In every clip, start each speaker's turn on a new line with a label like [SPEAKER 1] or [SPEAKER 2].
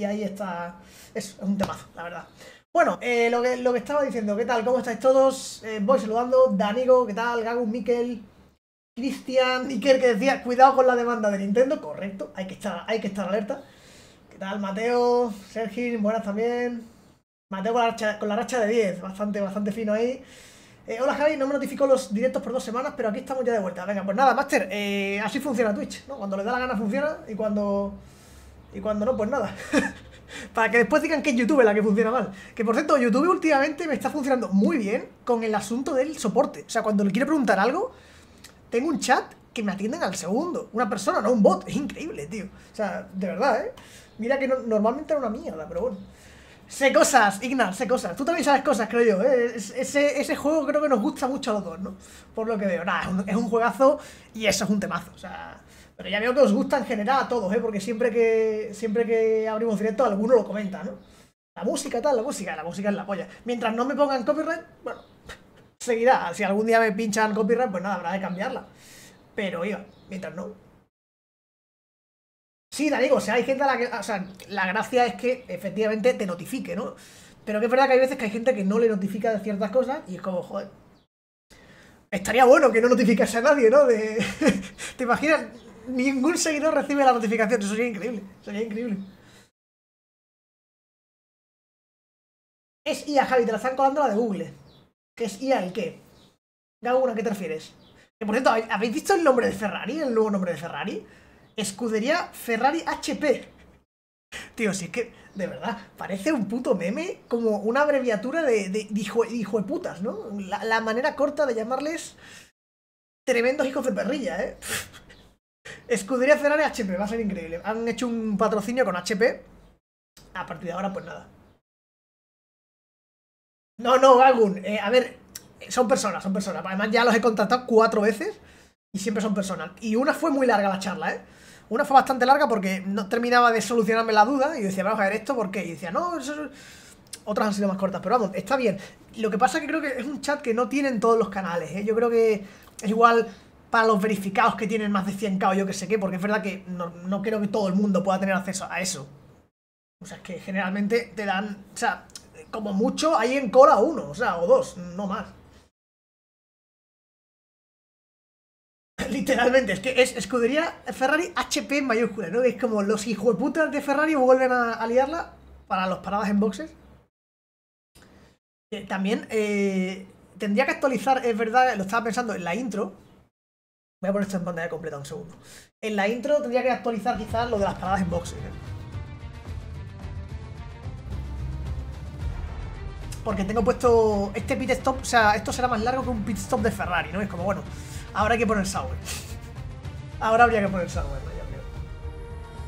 [SPEAKER 1] Y ahí está. Es, un temazo, la verdad. Bueno, eh, lo, que, lo que estaba diciendo, ¿qué tal? ¿Cómo estáis todos? Eh, voy saludando. Danigo, ¿qué tal? Gagus, Miquel, Cristian, Iker, que decía, cuidado con la demanda de Nintendo. Correcto, hay que estar, hay que estar alerta. ¿Qué tal, Mateo? Sergio, buenas también. Mateo con la racha, con la racha de 10, bastante, bastante fino ahí. Eh, hola Javi, no me notificó los directos por dos semanas, pero aquí estamos ya de vuelta. Venga, pues nada, Master, así funciona Twitch, ¿no? Cuando le da la gana funciona y cuando. Y cuando no, pues nada. Para que después digan que es YouTube la que funciona mal. Que por cierto, YouTube últimamente me está funcionando muy bien con el asunto del soporte. O sea, cuando le quiero preguntar algo, tengo un chat que me atienden al segundo. Una persona, no un bot. Es increíble, tío. O sea, de verdad, ¿eh? Mira que normalmente era una mierda, pero bueno. Sé cosas, Igna, sé cosas. Tú también sabes cosas, creo yo. ¿eh? Ese, ese juego creo que nos gusta mucho a los dos, ¿no? Por lo que veo. Nada, es un, es un juegazo y eso es un temazo. O sea, pero ya veo que os gusta en general a todos, ¿eh? Porque siempre que, siempre que abrimos directo alguno lo comenta, ¿no? La música, tal, la música, la música es la polla. Mientras no me pongan copyright, bueno, seguirá. Si algún día me pinchan copyright, pues nada, habrá de cambiarla. Pero, oiga, mientras no, Sí, digo, o sea, hay gente a la que. O sea, la gracia es que efectivamente te notifique, ¿no? Pero que es verdad que hay veces que hay gente que no le notifica de ciertas cosas y es como, joder. Estaría bueno que no notificase a nadie, ¿no? ¿Te imaginas? Ningún seguidor recibe la notificación. Eso sería increíble. Sería increíble. Es IA, Javi, te la están colando la de Google. ¿Qué es IA el qué? Gaguna, ¿a qué te refieres? Que por cierto, ¿habéis visto el nombre de Ferrari? El nuevo nombre de Ferrari. Escudería Ferrari HP. Tío, si es que, de verdad, parece un puto meme como una abreviatura de, hijo, de putas, ¿no? La, manera corta de llamarles tremendos hijos de perrilla, ¿eh? Escudería Ferrari HP, va a ser increíble. Han hecho un patrocinio con HP. A partir de ahora, pues nada. No, no, Galgun. Eh, a ver, son personas, son personas. Además, ya los he contactado cuatro veces y siempre son personas. Y una fue muy larga la charla, ¿eh? Una fue bastante larga porque no terminaba de solucionarme la duda y decía, vamos a ver esto, ¿por qué? Y decía, no, eso Otras han sido más cortas, pero vamos, está bien. Lo que pasa es que creo que es un chat que no tienen todos los canales, ¿eh? Yo creo que es igual para los verificados que tienen más de 100k o yo que sé qué, porque es verdad que no, no creo que todo el mundo pueda tener acceso a eso. O sea, es que generalmente te dan, o sea, como mucho hay en cola uno, o sea, o dos, no más. Literalmente, es que es escudería Ferrari HP en mayúscula, ¿no? Es como los hijueputas de Ferrari vuelven a, liarla para los paradas en boxes. Eh, también eh, tendría que actualizar, es verdad, lo estaba pensando en la intro. Voy a poner esto en pantalla completa un segundo. En la intro tendría que actualizar quizás lo de las paradas en boxes. ¿eh? Porque tengo puesto este pit stop, o sea, esto será más largo que un pit stop de Ferrari, ¿no? Es como, bueno, Ahora hay que poner sour. Ahora habría que poner sour,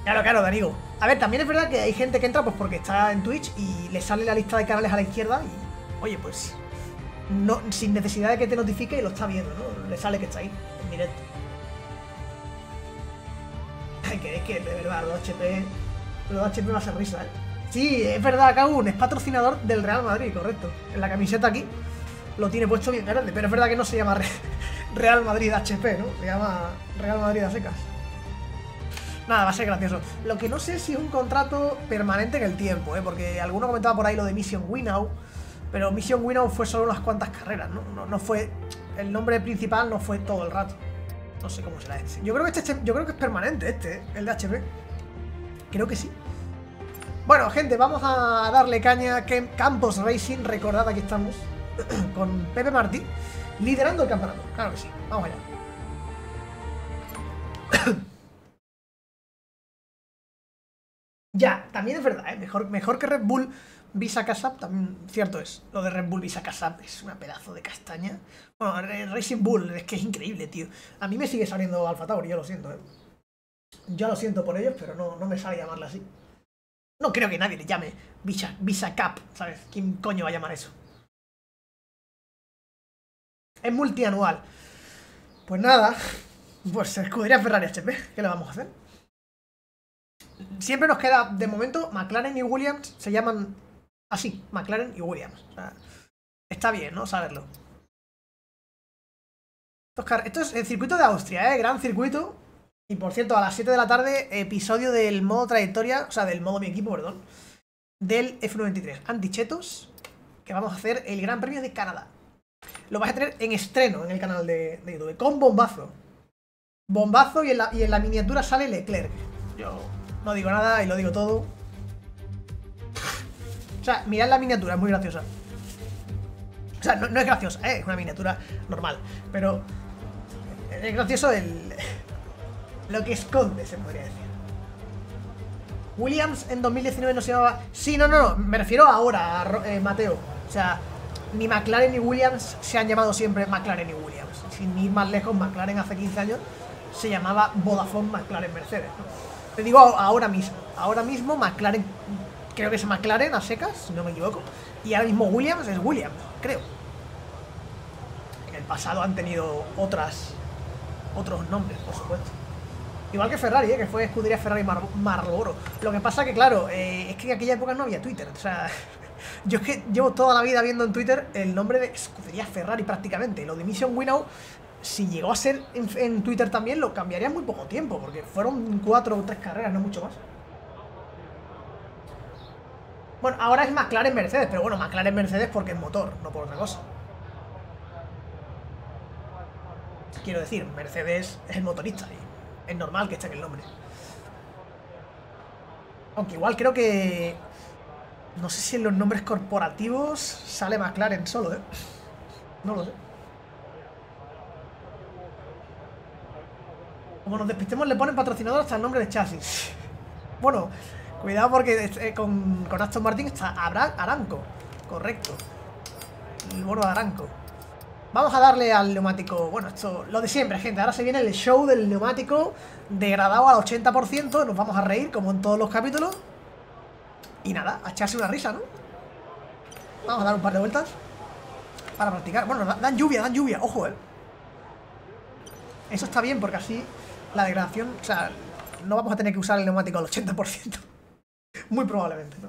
[SPEAKER 1] Claro, claro, Danigo. A ver, también es verdad que hay gente que entra pues porque está en Twitch y le sale la lista de canales a la izquierda y, oye, pues, no, sin necesidad de que te notifique y lo está viendo, ¿no? Le sale que está ahí, directo. Que es que, de verdad, los HP, los HP a ser risa, ¿eh? Sí, es verdad, Kagun, es patrocinador del Real Madrid, correcto. En la camiseta aquí lo tiene puesto bien grande, pero es verdad que no se llama Real Madrid HP, ¿no? Se llama Real Madrid a secas. Nada, va a ser gracioso. Lo que no sé si es un contrato permanente en el tiempo, ¿eh? Porque alguno comentaba por ahí lo de Mission Winnow, pero Mission Winnow fue solo unas cuantas carreras, ¿no? No, fue... El nombre principal no fue todo el rato. No sé cómo será este. Yo creo que este, yo creo que es permanente este, ¿eh? el de HP. Creo que sí. Bueno, gente, vamos a darle caña que Campos Racing, recordad aquí estamos con Pepe Martí liderando el campeonato. Claro que sí. Vamos allá. ya, también es verdad, ¿eh? mejor, mejor que Red Bull Visa Casap, también cierto es. Lo de Red Bull Visa Casap es una pedazo de castaña. Bueno, Racing Bull es que es increíble, tío. A mí me sigue saliendo Alfa Tauri, yo lo siento, ¿eh? Yo lo siento por ellos, pero no, no me sale llamarla así. No creo que nadie le llame Visa, Visa Cap, ¿sabes? ¿Quién coño va a llamar eso? Es multianual. Pues nada, pues escudería Ferrari HP. ¿Qué le vamos a hacer? Siempre nos queda, de momento, McLaren y Williams se llaman así, McLaren y Williams. está bien, ¿no? Saberlo. Esto es el circuito de Austria, ¿eh? Gran circuito. Y por cierto, a las 7 de la tarde, episodio del modo trayectoria, o sea, del modo mi equipo, perdón, del F93. Antichetos, que vamos a hacer el Gran Premio de Canadá. Lo vas a tener en estreno en el canal de, YouTube, con bombazo. Bombazo y en, la, y en la miniatura sale Leclerc. Yo no digo nada y lo digo todo. O sea, mirad la miniatura, es muy graciosa. O sea, no, es graciosa, ¿eh? es una miniatura normal. Pero es gracioso el, lo que esconde, se podría decir. Williams en 2019 no se llamaba... Sí, no, no, no, me refiero ahora, eh, Mateo. O sea, ni McLaren ni Williams se han llamado siempre McLaren y Williams. Sin ir más lejos, McLaren hace 15 años se llamaba Vodafone McLaren Mercedes. Te digo ahora mismo. Ahora mismo McLaren, creo que es McLaren a secas, si no me equivoco. Y ahora mismo Williams es Williams, creo. En el pasado han tenido otras otros nombres, por supuesto. Igual que Ferrari, ¿eh? que fue escudería Ferrari Mar Marlboro. Lo que pasa que, claro, eh, es que en aquella época no había Twitter. O sea, yo es que llevo toda la vida viendo en Twitter el nombre de escudería Ferrari prácticamente. Lo de Mission Winnow, si llegó a ser en, Twitter también, lo cambiaría en muy poco tiempo, porque fueron cuatro o tres carreras, no mucho más. Bueno, ahora es McLaren Mercedes, pero bueno, McLaren Mercedes porque es motor, no por otra cosa. Quiero decir, Mercedes es el motorista y es normal que en el nombre. Aunque igual creo que... No sé si en los nombres corporativos sale McLaren solo, ¿eh? No lo sé. Como nos despistemos le ponen patrocinador hasta el nombre de chasis. Bueno, cuidado porque eh, con, con Aston Martin está Aranco. Correcto. El bono de Aranco. Vamos a darle al neumático, bueno, esto, lo de siempre, gente. Ahora se viene el show del neumático degradado al 80%. Nos vamos a reír, como en todos los capítulos. Y nada, a echarse una risa, ¿no? Vamos a dar un par de vueltas para practicar. Bueno, dan lluvia, dan lluvia, ojo, eh. Eso está bien porque así la degradación, o sea, no vamos a tener que usar el neumático al 80%. Muy probablemente, ¿no?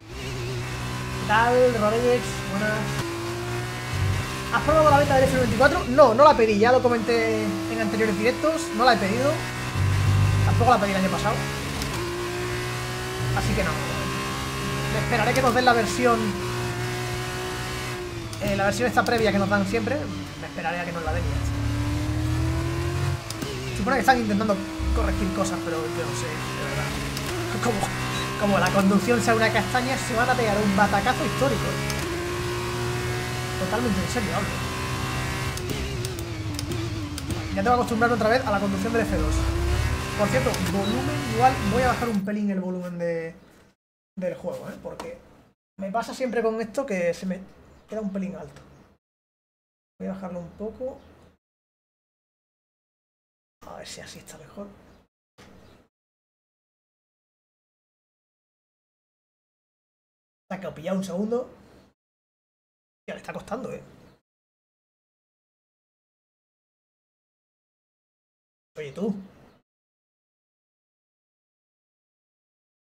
[SPEAKER 1] ¿Qué tal? Buenas. ¿Has probado la beta del F94? No, no la pedí, ya lo comenté en anteriores directos, no la he pedido. Tampoco la pedí el año pasado. Así que no. esperaré que nos den la versión... Eh, la versión esta previa que nos dan siempre. Me esperaré a que nos la den y Supone que están intentando corregir cosas, pero yo no sé, de verdad. Como, como la conducción sea una castaña, se van a pegar un batacazo histórico. Totalmente en serio hablo. Ya tengo que acostumbrarme otra vez a la conducción del F2. Por cierto, volumen, igual voy a bajar un pelín el volumen de, del juego, ¿eh? Porque me pasa siempre con esto que se me queda un pelín alto. Voy a bajarlo un poco. A ver si así está mejor. Se ha pillado un segundo le está costando, ¿eh? Oye, tú.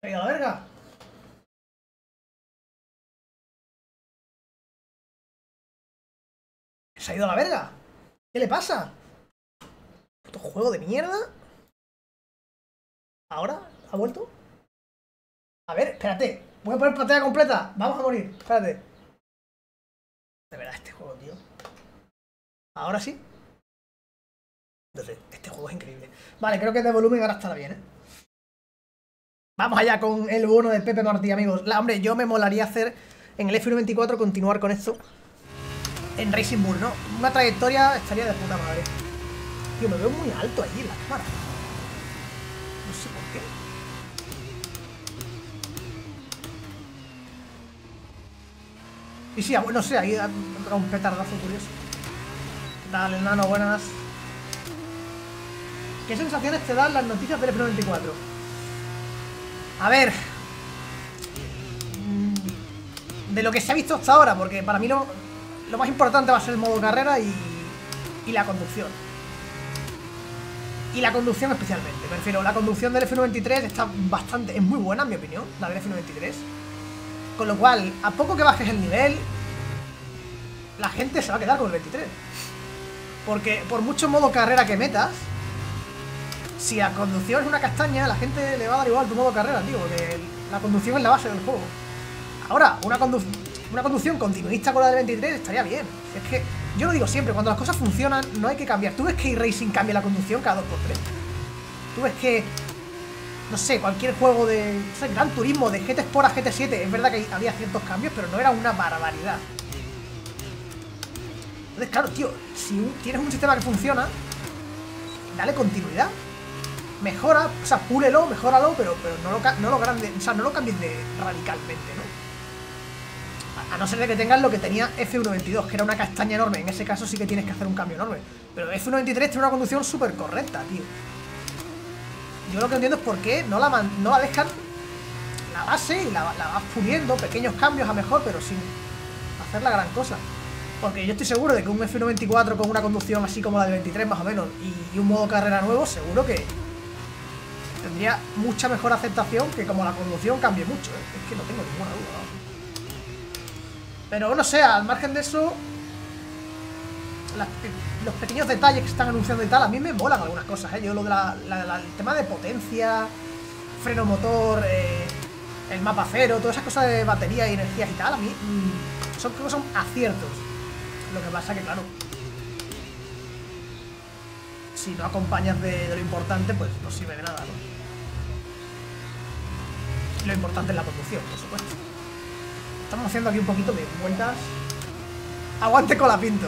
[SPEAKER 1] ¿Se ha ido a la verga? ¿Se ha ido a la verga? ¿Qué le pasa? ¿Puto juego de mierda? ¿Ahora? ¿Ha vuelto? A ver, espérate. Voy a poner pantalla completa. Vamos a morir. Espérate. De verdad, este juego, tío. Ahora sí. Entonces, este juego es increíble. Vale, creo que de volumen ahora estará bien, ¿eh? Vamos allá con el bono de Pepe Martí, amigos. La, hombre, yo me molaría hacer en el F94 continuar con esto en Racing Bull, ¿no? Una trayectoria estaría de puta madre. Tío, me veo muy alto ahí en la cámara. No sé por qué. Y sí, no sé, ahí un petardazo curioso. Dale, nano, buenas. ¿Qué sensaciones te dan las noticias del F94? A ver. Mm, de lo que se ha visto hasta ahora, porque para mí lo, lo más importante va a ser el modo carrera y, y la conducción. Y la conducción especialmente. Me refiero, la conducción del F93 está bastante... Es muy buena, en mi opinión, la del F93. Con lo cual, a poco que bajes el nivel, la gente se va a quedar con el 23. Porque por mucho modo carrera que metas, si la conducción es una castaña, la gente le va a dar igual tu modo carrera, tío, la conducción es la base del juego. Ahora, una, una conducción continuista con la del 23 estaría bien. Es que yo lo digo siempre, cuando las cosas funcionan no hay que cambiar. Tú ves que iRacing cambia la conducción cada 2x3. Tú ves que, no sé, cualquier juego de no sé, Gran Turismo, de GT Sport a GT7, es verdad que había ciertos cambios, pero no era una barbaridad. Entonces, claro, tío, si tienes un sistema que funciona, dale continuidad. Mejora, o sea, púlelo, mejóralo, pero, pero no, lo, no lo grande, o sea, no lo cambies de radicalmente, ¿no? A no ser de que tengas lo que tenía F122, que era una castaña enorme. En ese caso sí que tienes que hacer un cambio enorme. Pero F123 tiene una conducción súper correcta, tío. Yo lo que entiendo es por qué no la, no la dejan la base y la, vas puliendo, pequeños cambios a mejor, pero sin hacer la gran cosa. Porque yo estoy seguro de que un F94 con una conducción así como la de 23 más o menos y, y un modo carrera nuevo, seguro que tendría mucha mejor aceptación que como la conducción cambie mucho. ¿eh? Es que no tengo ninguna duda. Pero no sé, al margen de eso Los pequeños detalles que están anunciando y tal A mí me molan algunas cosas, ¿eh? Yo lo de la, el tema de potencia Freno motor eh, El mapa cero, todas esas cosas de batería y energías y tal A mí mm, son, creo que son aciertos Lo que pasa que claro Si no acompañas de, de lo importante Pues no sirve de nada, ¿no? Lo importante es la conducción, por supuesto Estamos haciendo aquí un poquito de vueltas. Aguante con la pinto.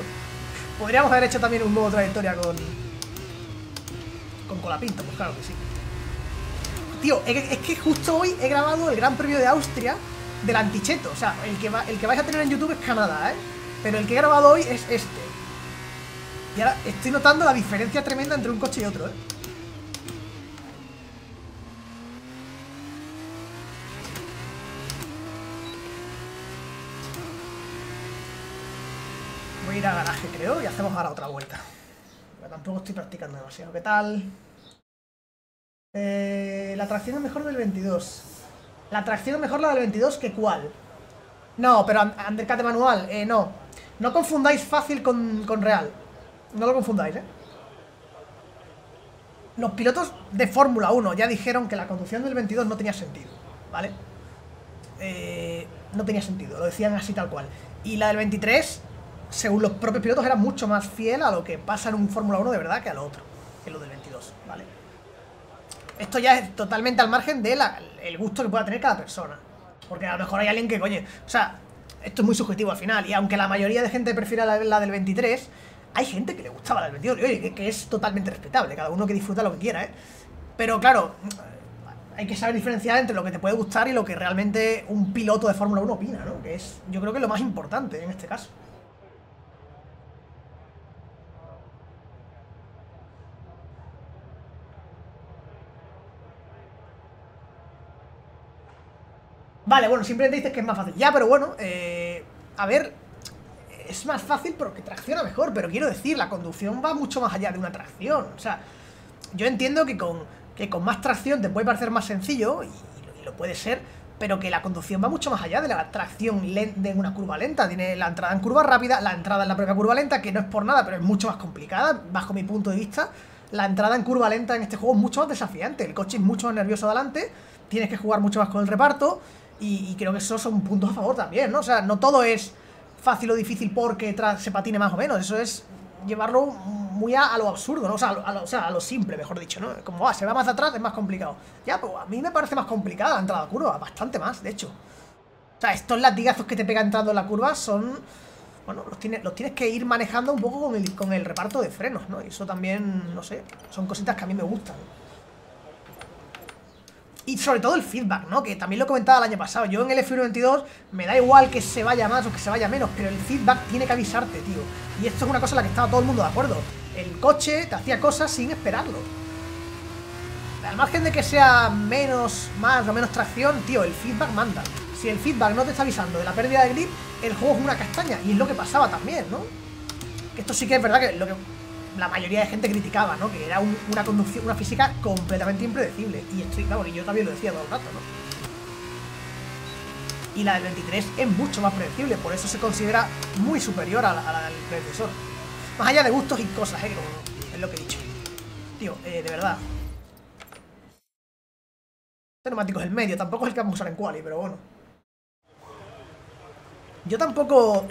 [SPEAKER 1] Podríamos haber hecho también un nuevo trayectoria con... Con Colapinto, pues claro que sí. Tío, es que justo hoy he grabado el Gran Premio de Austria del Anticheto. O sea, el que, el que vais a tener en YouTube es Canadá, ¿eh? Pero el que he grabado hoy es este. Y ahora estoy notando la diferencia tremenda entre un coche y otro, ¿eh? voy a y hacemos ahora otra vuelta. Pero tampoco estoy practicando demasiado. ¿Qué tal? Eh, la tracción es mejor del 22. La tracción es mejor la del 22 que cuál. No, pero undercut manual, eh, no. No confundáis fácil con, con real. No lo confundáis, ¿eh? Los pilotos de Fórmula 1 ya dijeron que la conducción del 22 no tenía sentido, ¿vale? Eh, no tenía sentido, lo decían así tal cual. Y la del 23 según los propios pilotos, era mucho más fiel a lo que pasa en un Fórmula 1 de verdad que a lo otro, que lo del 22, ¿vale? Esto ya es totalmente al margen del el gusto que pueda tener cada persona. Porque a lo mejor hay alguien que, coño, o sea, esto es muy subjetivo al final. Y aunque la mayoría de gente prefiera la, del 23, hay gente que le gustaba la del 22. Y que, que es totalmente respetable, cada uno que disfruta lo que quiera, ¿eh? Pero claro, hay que saber diferenciar entre lo que te puede gustar y lo que realmente un piloto de Fórmula 1 opina, ¿no? Que es, yo creo que es lo más importante en este caso. Vale, bueno, simplemente dices que es más fácil. Ya, pero bueno, eh, a ver, es más fácil porque tracciona mejor, pero quiero decir, la conducción va mucho más allá de una tracción. O sea, yo entiendo que con, que con más tracción te puede parecer más sencillo, y, lo puede ser, pero que la conducción va mucho más allá de la tracción de una curva lenta. Tiene la entrada en curva rápida, la entrada en la propia curva lenta, que no es por nada, pero es mucho más complicada, bajo mi punto de vista. La entrada en curva lenta en este juego es mucho más desafiante. El coche es mucho más nervioso adelante, tienes que jugar mucho más con el reparto. Y, creo que esos son puntos a favor también, ¿no? O sea, no todo es fácil o difícil porque se patine más o menos. Eso es llevarlo muy a, lo absurdo, ¿no? O sea, a lo, simple, mejor dicho, ¿no? Como, ah, se va más atrás, es más complicado. Ya, pues a mí me parece más complicada la entrada a curva, bastante más, de hecho. O sea, estos latigazos que te pega entrando en la curva son... Bueno, los tienes, los tienes que ir manejando un poco con el, con el reparto de frenos, ¿no? Y eso también, no sé, son cositas que a mí me gustan. Y sobre todo el feedback, ¿no? Que también lo comentaba el año pasado. Yo en el F122 me da igual que se vaya más o que se vaya menos, pero el feedback tiene que avisarte, tío. Y esto es una cosa en la que estaba todo el mundo de acuerdo. El coche te hacía cosas sin esperarlo. Al margen de que sea menos, más o menos tracción, tío, el feedback manda. Si el feedback no te está avisando de la pérdida de grip, el juego es una castaña. Y es lo que pasaba también, ¿no? Que esto sí que es verdad que lo que la mayoría de gente criticaba, ¿no? Que era una conducción, una física completamente impredecible. Y estoy, claro, y yo también lo decía todo el rato, ¿no? Y la del 23 es mucho más predecible, por eso se considera muy superior a la, del predecesor. Más allá de gustos y cosas, ¿eh? es lo que he dicho. Tío, eh, de verdad. Este neumático es el medio, tampoco es el que vamos a usar en quali, pero bueno. Yo tampoco...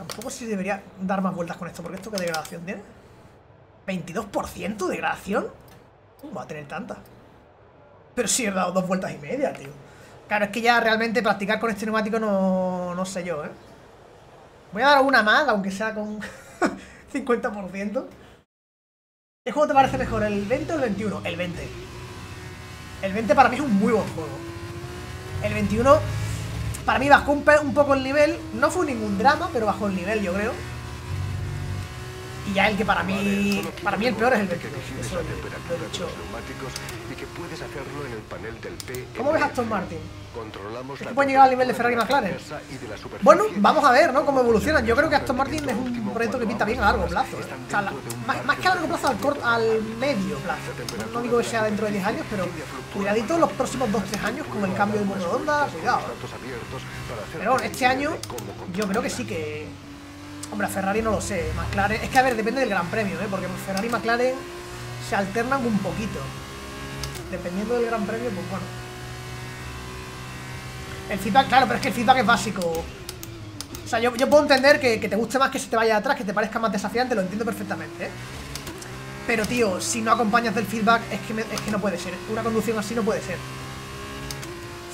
[SPEAKER 1] Tampoco si debería dar más vueltas con esto, porque esto qué degradación tiene. ¿22% de degradación? ¿Cómo va a tener tanta? Pero sí he dado dos vueltas y media, tío. Claro, es que ya realmente practicar con este neumático no, no sé yo, ¿eh? Voy a dar una más, aunque sea con 50%. ¿Qué juego te parece mejor, el 20 o el 21? El 20. El 20 para mí es un muy buen juego. El 21 para mí bajó un, un poco el nivel. No fue ningún drama, pero bajó el nivel, yo creo. Y ya el que para mí para mí el peor es el 22. Eso lo he dicho. ¿Cómo ves a Aston Martin? ¿Es que pueden llegar al nivel de Ferrari y McLaren? Bueno, vamos a ver, ¿no? Cómo evolucionan. Yo creo que Aston Martin es un proyecto que pinta bien a largo plazo. ¿eh? O sea, más, que a largo plazo, al, corto, al medio plazo. No, digo que sea dentro de 10 años, pero cuidadito los próximos 2-3 años con el cambio de motor cuidado. Pero bueno, este año yo creo que sí que Hombre, Ferrari no lo sé. McLaren. Es que a ver, depende del Gran Premio, ¿eh? Porque Ferrari y McLaren se alternan un poquito. Dependiendo del Gran Premio, pues bueno. El feedback, claro, pero es que el feedback es básico. O sea, yo, puedo entender que, te guste más que se te vaya atrás, que te parezca más desafiante, lo entiendo perfectamente, ¿eh? Pero, tío, si no acompañas del feedback, es que, es que no puede ser. Una conducción así no puede ser.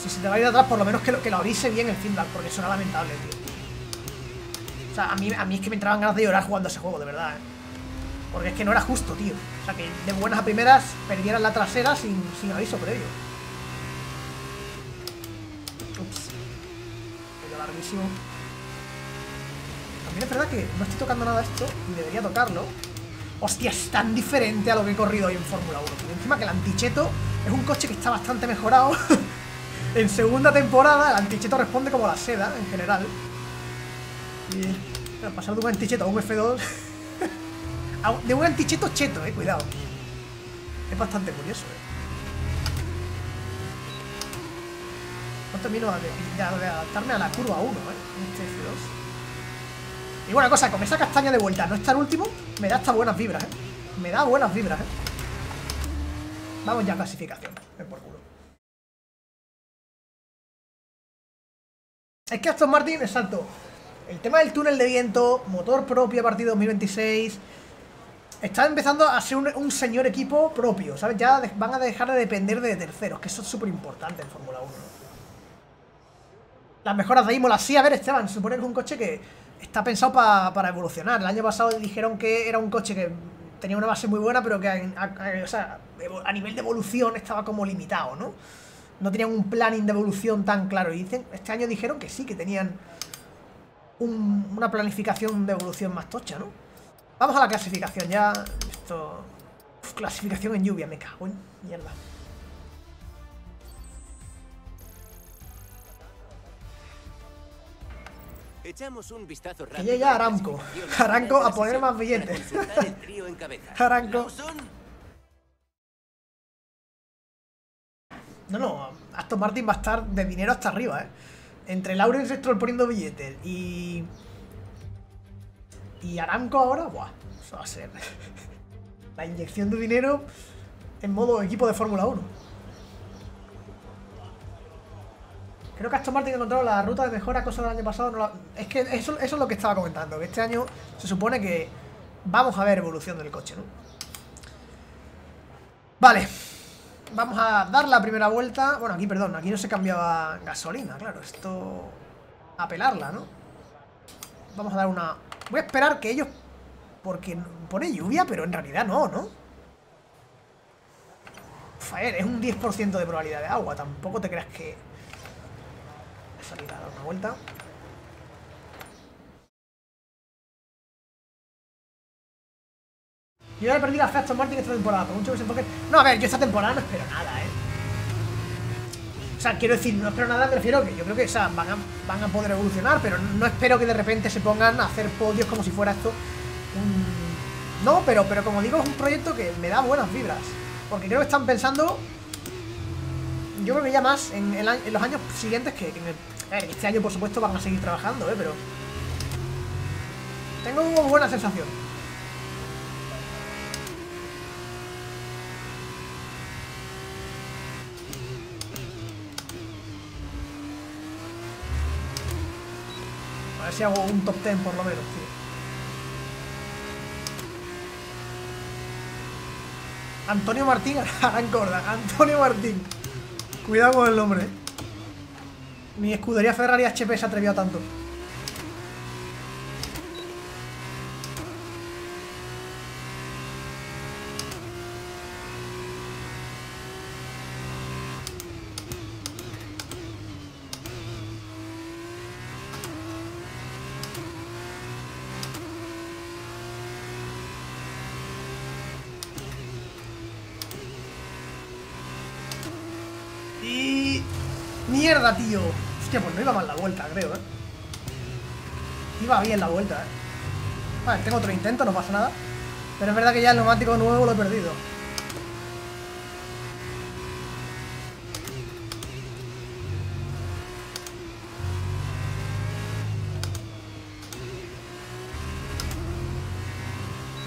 [SPEAKER 1] Si se te va a ir atrás, por lo menos que lo, que lo avise bien el feedback, porque suena lamentable, tío. Sea, a mí, a mí es que me entraban ganas de llorar jugando ese juego, de verdad, ¿eh? Porque es que no era justo, tío. O sea, que de buenas a primeras perdieran la trasera sin, sin aviso previo. Ups. Quedó larguísimo. También es verdad que no estoy tocando nada esto y debería tocarlo. Hostia, es tan diferente a lo que he corrido hoy en Fórmula 1. Y encima que el Anticheto es un coche que está bastante mejorado. en segunda temporada el Anticheto responde como la seda, en general. Y pasar de un anticheto a un F2 De un anticheto cheto, eh, cuidado. Es bastante curioso, eh. No termino de, adaptarme a la curva 1, eh este F2 Y buena cosa, con esa castaña de vuelta no estar último Me da hasta buenas vibras, eh. Me da buenas vibras, eh. Vamos ya a clasificación por culo. Es que Aston Martin, exacto el tema del túnel de viento, motor propio a partir de 2026, está empezando a ser un, señor equipo propio, ¿sabes? Ya van a dejar de depender de terceros, que eso es súper importante en Fórmula 1. Las mejoras de Imola, sí, a ver, Esteban, se supone que es un coche que está pensado para evolucionar. El año pasado dijeron que era un coche que tenía una base muy buena, pero que a, nivel de evolución estaba como limitado, ¿no? No tenían un planning de evolución tan claro. Y dicen, este año dijeron que sí, que tenían una planificación de evolución más tocha, ¿no? Vamos a la clasificación ya. Esto... clasificación en lluvia, me cago en mierda.
[SPEAKER 2] Echamos un vistazo
[SPEAKER 1] rápido. Que llega Aramco. Aramco a poner más billetes. Aramco. No, no, Aston Martin va a estar de dinero hasta arriba, ¿eh? Entre Lawrence Stroll poniendo billetes y. Y Aramco ahora, buah, eso va a ser. la inyección de dinero en modo equipo de Fórmula 1. Creo que Aston Martin ha encontrado la ruta de mejora cosa del año pasado. Es que eso, eso es lo que estaba comentando, que este año se supone que vamos a ver evolución del coche, ¿no? Vale. Vamos a dar la primera vuelta. Bueno, aquí, perdón, aquí no se cambiaba gasolina, claro. Esto... A pelarla, ¿no? Vamos a dar una... Voy a esperar que ellos... Porque pone lluvia, pero en realidad no, ¿no? Faer, es un 10% de probabilidad de agua. Tampoco te creas que... Salir a dar una vuelta. Yo ya he perdido a Aston Martin esta temporada, por mucho que se enfoque... No, a ver, yo esta temporada no espero nada, ¿eh? O sea, quiero decir, no espero nada, me refiero que yo creo que o sea, van, a, van a poder evolucionar, pero no espero que de repente se pongan a hacer podios como si fuera esto un... No, pero, pero como digo, es un proyecto que me da buenas vibras. Porque creo que están pensando... Yo creo que ya más en, los años siguientes que, en este año, por supuesto, van a seguir trabajando, ¿eh? Pero... Tengo buena sensación. Si hago un top 10 por lo menos, tío. Antonio Martín Arancorda. Antonio Martín. Cuidado con el nombre. Mi escudería Ferrari HP se atrevió a tanto. Bien la vuelta, ¿eh? Vale, tengo otro intento, no pasa nada. Pero es verdad que ya el neumático nuevo lo he perdido.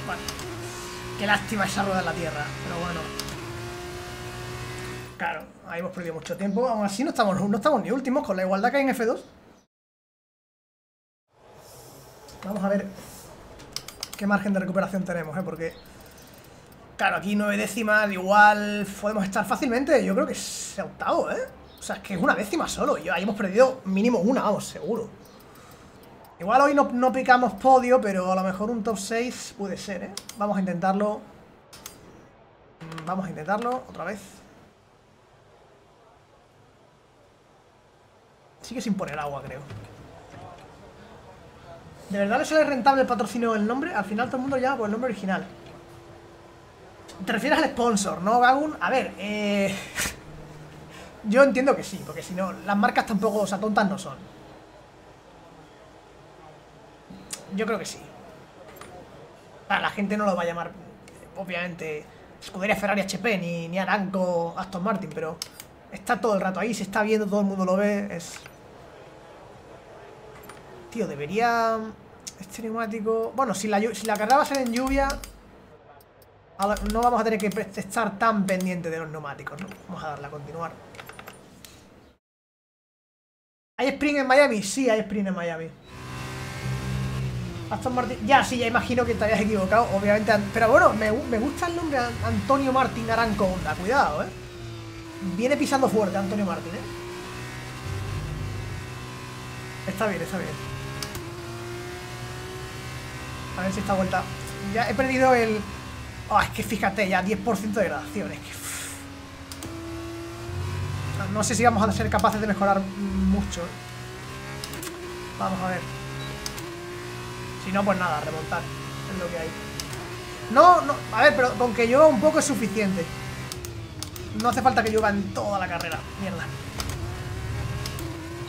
[SPEAKER 1] Vale. Qué lástima esa rueda en la tierra, pero bueno. Claro, ahí hemos perdido mucho tiempo. Aún así no estamos, no estamos ni últimos con la igualdad que hay en F2. Vamos a ver qué margen de recuperación tenemos, ¿eh? Porque, claro, aquí nueve décimas, igual podemos estar fácilmente. Yo creo que es octavo, ¿eh? O sea, es que es una décima solo. Y ahí hemos perdido mínimo una, vamos, seguro. Igual hoy no, no picamos podio, pero a lo mejor un top 6 puede ser, ¿eh? Vamos a intentarlo. Vamos a intentarlo otra vez. Sigue sin poner agua, creo. ¿De verdad le sale rentable el patrocinio del nombre? Al final todo el mundo llama por el nombre original. ¿Te refieres al sponsor, no, Gagun? A ver, eh... Yo entiendo que sí, porque si no, las marcas tampoco, o tontas no son. Yo creo que sí. Ah, la gente no lo va a llamar, obviamente, Escudería Ferrari HP, ni, ni Aranco Aston Martin, pero está todo el rato ahí, se está viendo, todo el mundo lo ve, es... Tío, debería... Este neumático... Bueno, si la, si carrera va a ser en lluvia... No vamos a tener que estar tan pendiente de los neumáticos, ¿no? Vamos a darle a continuar. ¿Hay sprint en Miami? Sí, hay sprint en Miami. Aston Martin... Ya, sí, ya imagino que te habías equivocado, obviamente. Pero bueno, me, me gusta el nombre An- Antonio Martín Aranco Honda. Cuidado, ¿eh? Viene pisando fuerte Antonio Martín, ¿eh? Está bien, está bien. A ver si esta vuelta... Ya he perdido el... Ah, es que fíjate, ya 10% de gradación. Es que... No sé si vamos a ser capaces de mejorar mucho. Vamos a ver. Si no, pues nada, remontar. Es lo que hay. No, no, a ver, pero con que llueva un poco es suficiente. No hace falta que llueva en toda la carrera. Mierda.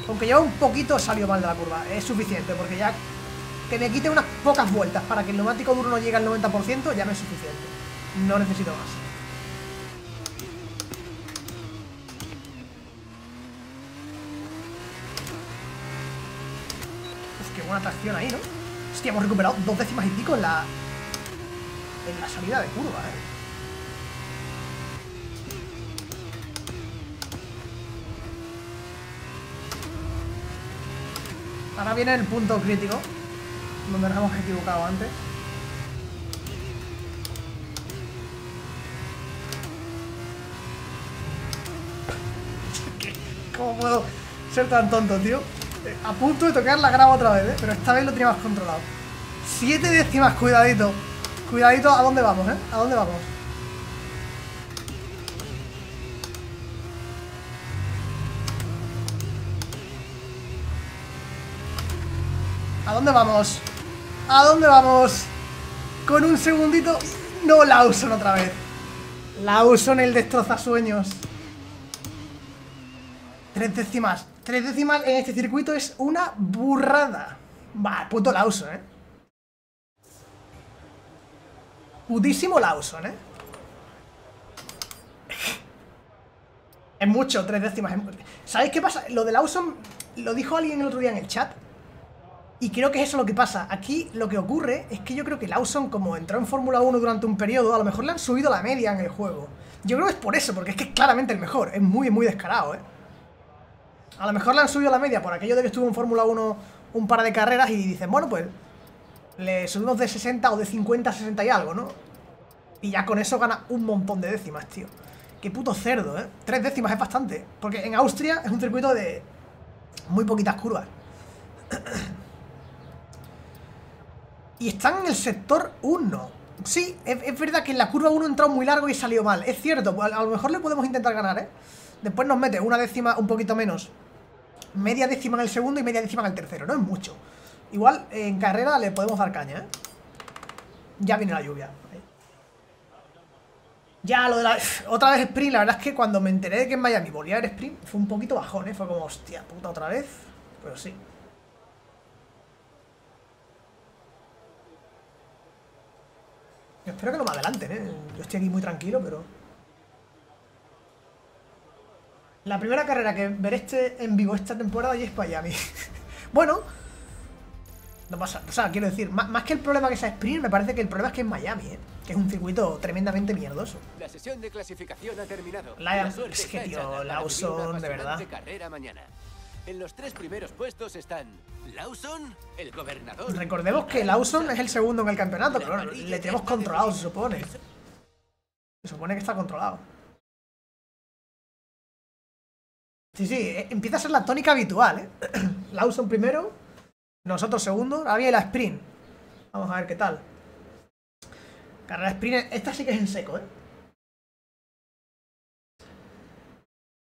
[SPEAKER 1] Con que llueva un poquito salió mal de la curva. Es suficiente, porque ya que me quite unas pocas vueltas para que el neumático duro no llegue al 90% ya me es suficiente. No necesito más. Uf, qué buena tracción ahí, ¿no? Hostia, hemos recuperado dos décimas y pico en la... En la salida de curva, ¿eh? Ahora viene el punto crítico, donde nos hemos equivocado antes. ¿Cómo puedo ser tan tonto, tío? Eh, A punto de tocar la grava otra vez, ¿eh? Pero esta vez lo teníamos controlado. Siete décimas, cuidadito. Cuidadito, ¿a dónde vamos, eh? ¿A dónde vamos? ¿A dónde vamos? ¿A dónde vamos? Con un segundito. No, Lawson otra vez. Lawson el destrozasueños. Tres décimas. Tres décimas en este circuito es una burrada. Va, puto Lawson, eh. Putísimo Lawson, eh. Es mucho, tres décimas. ¿Sabéis qué pasa? Lo de Lawson lo dijo alguien el otro día en el chat. Y creo que es eso lo que pasa. Aquí lo que ocurre es que yo creo que Lawson, como entró en Fórmula 1 durante un periodo, a lo mejor le han subido la media en el juego. Yo creo que es por eso, porque es que es claramente el mejor. Es muy, muy descarado, ¿eh? A lo mejor le han subido la media por aquello de que estuvo en Fórmula 1 un par de carreras y dicen, bueno, pues le subimos de 60 o de 50 a 60 y algo, ¿no? Y ya con eso gana un montón de décimas, tío. Qué puto cerdo, ¿eh? Tres décimas es bastante. Porque en Austria es un circuito de muy poquitas curvas. Y están en el sector 1. Sí, es, verdad que en la curva 1 ha entrado muy largo y salió mal. Es cierto, pues a lo mejor le podemos intentar ganar, ¿eh? Después nos mete una décima un poquito menos. Media décima en el segundo y media décima en el tercero. No es mucho. Igual en carrera le podemos dar caña, ¿eh? Ya viene la lluvia. Ya, lo de la... Otra vez sprint, la verdad es que cuando me enteré de que en Miami volvía a haber sprint Fue un poquito bajón, ¿eh? Fue como, hostia, puta, otra vez Pero sí espero que no me adelanten, ¿eh? Yo estoy aquí muy tranquilo, pero... La primera carrera que veré este en vivo esta temporada y es Miami. bueno, no pasa, o sea, quiero decir, más, que el problema que sea sprint, me parece que el problema es que es Miami, ¿eh? Que es un circuito tremendamente mierdoso.
[SPEAKER 2] La sesión de clasificación ha terminado.
[SPEAKER 1] La, es que, tío, Lawson, de verdad.
[SPEAKER 2] Carrera mañana. En los tres primeros puestos están Lawson, el gobernador.
[SPEAKER 1] Recordemos que Lawson es el segundo en el campeonato, pero le tenemos controlado, se supone. Se supone que está controlado. Sí, sí, eh, empieza a ser la tónica habitual, ¿eh? Lawson primero, nosotros segundo, ahora viene la sprint. Vamos a ver qué tal. Carrera sprint, esta sí que es en seco, ¿eh?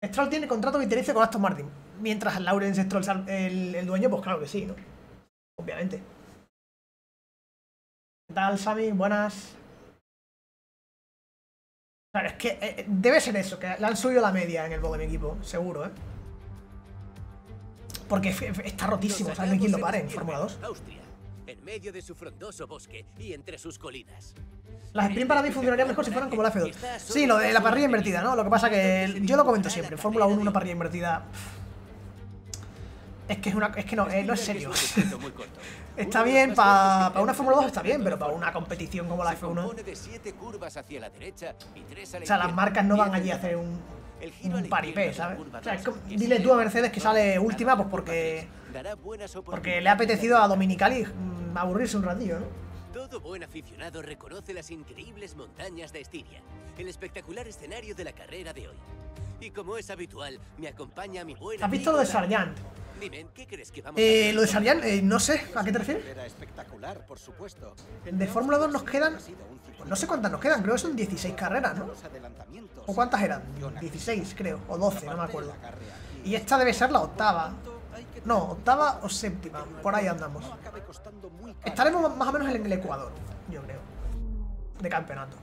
[SPEAKER 1] Stroll tiene contrato vitalicio con Aston Martin. Mientras Lawrence Stroll el, el dueño, pues claro que sí, ¿no? Obviamente. ¿Qué tal, Sammy? Buenas. Claro, es que eh, eh, debe ser eso, que le han subido la media en el modo de mi equipo, seguro, ¿eh? Porque está rotísimo, ¿sabes quién lo pare en Fórmula 2?
[SPEAKER 2] Austria, en medio de su frondoso bosque y entre sus colinas.
[SPEAKER 1] Las sprint para mí funcionarían mejor si fueran como la F2. Sí, lo de la parrilla invertida, ¿no? Lo que pasa que yo lo comento siempre, en Fórmula 1 una parrilla invertida es que es una es que no, eh, no es serio. está bien para una Fórmula 2 está bien, pero para una competición como la F1. O sea, las marcas no van allí a hacer un un paripé, ¿sabes? O sea, dile tú a Mercedes que sale última, pues porque. Porque le ha apetecido a Dominicali mm, aburrirse un ratillo, ¿no?
[SPEAKER 2] Todo buen aficionado reconoce las increíbles montañas de Estiria, el espectacular escenario de la carrera de hoy. Y como es habitual, me acompaña mi buena.
[SPEAKER 1] ¿Has visto lo de Sargent?
[SPEAKER 2] Dime, ¿qué crees que vamos
[SPEAKER 1] eh, lo de Sargent, eh, no sé, ¿a qué te refieres?
[SPEAKER 3] Era espectacular, por supuesto.
[SPEAKER 1] De Fórmula 2 nos quedan no sé cuántas nos quedan, creo que son 16 carreras, ¿no? ¿O cuántas eran? 16, creo, o 12, no me acuerdo. Y esta debe ser la octava. No, octava o séptima, por ahí andamos. Estaremos más o menos en el Ecuador, yo creo, de campeonato.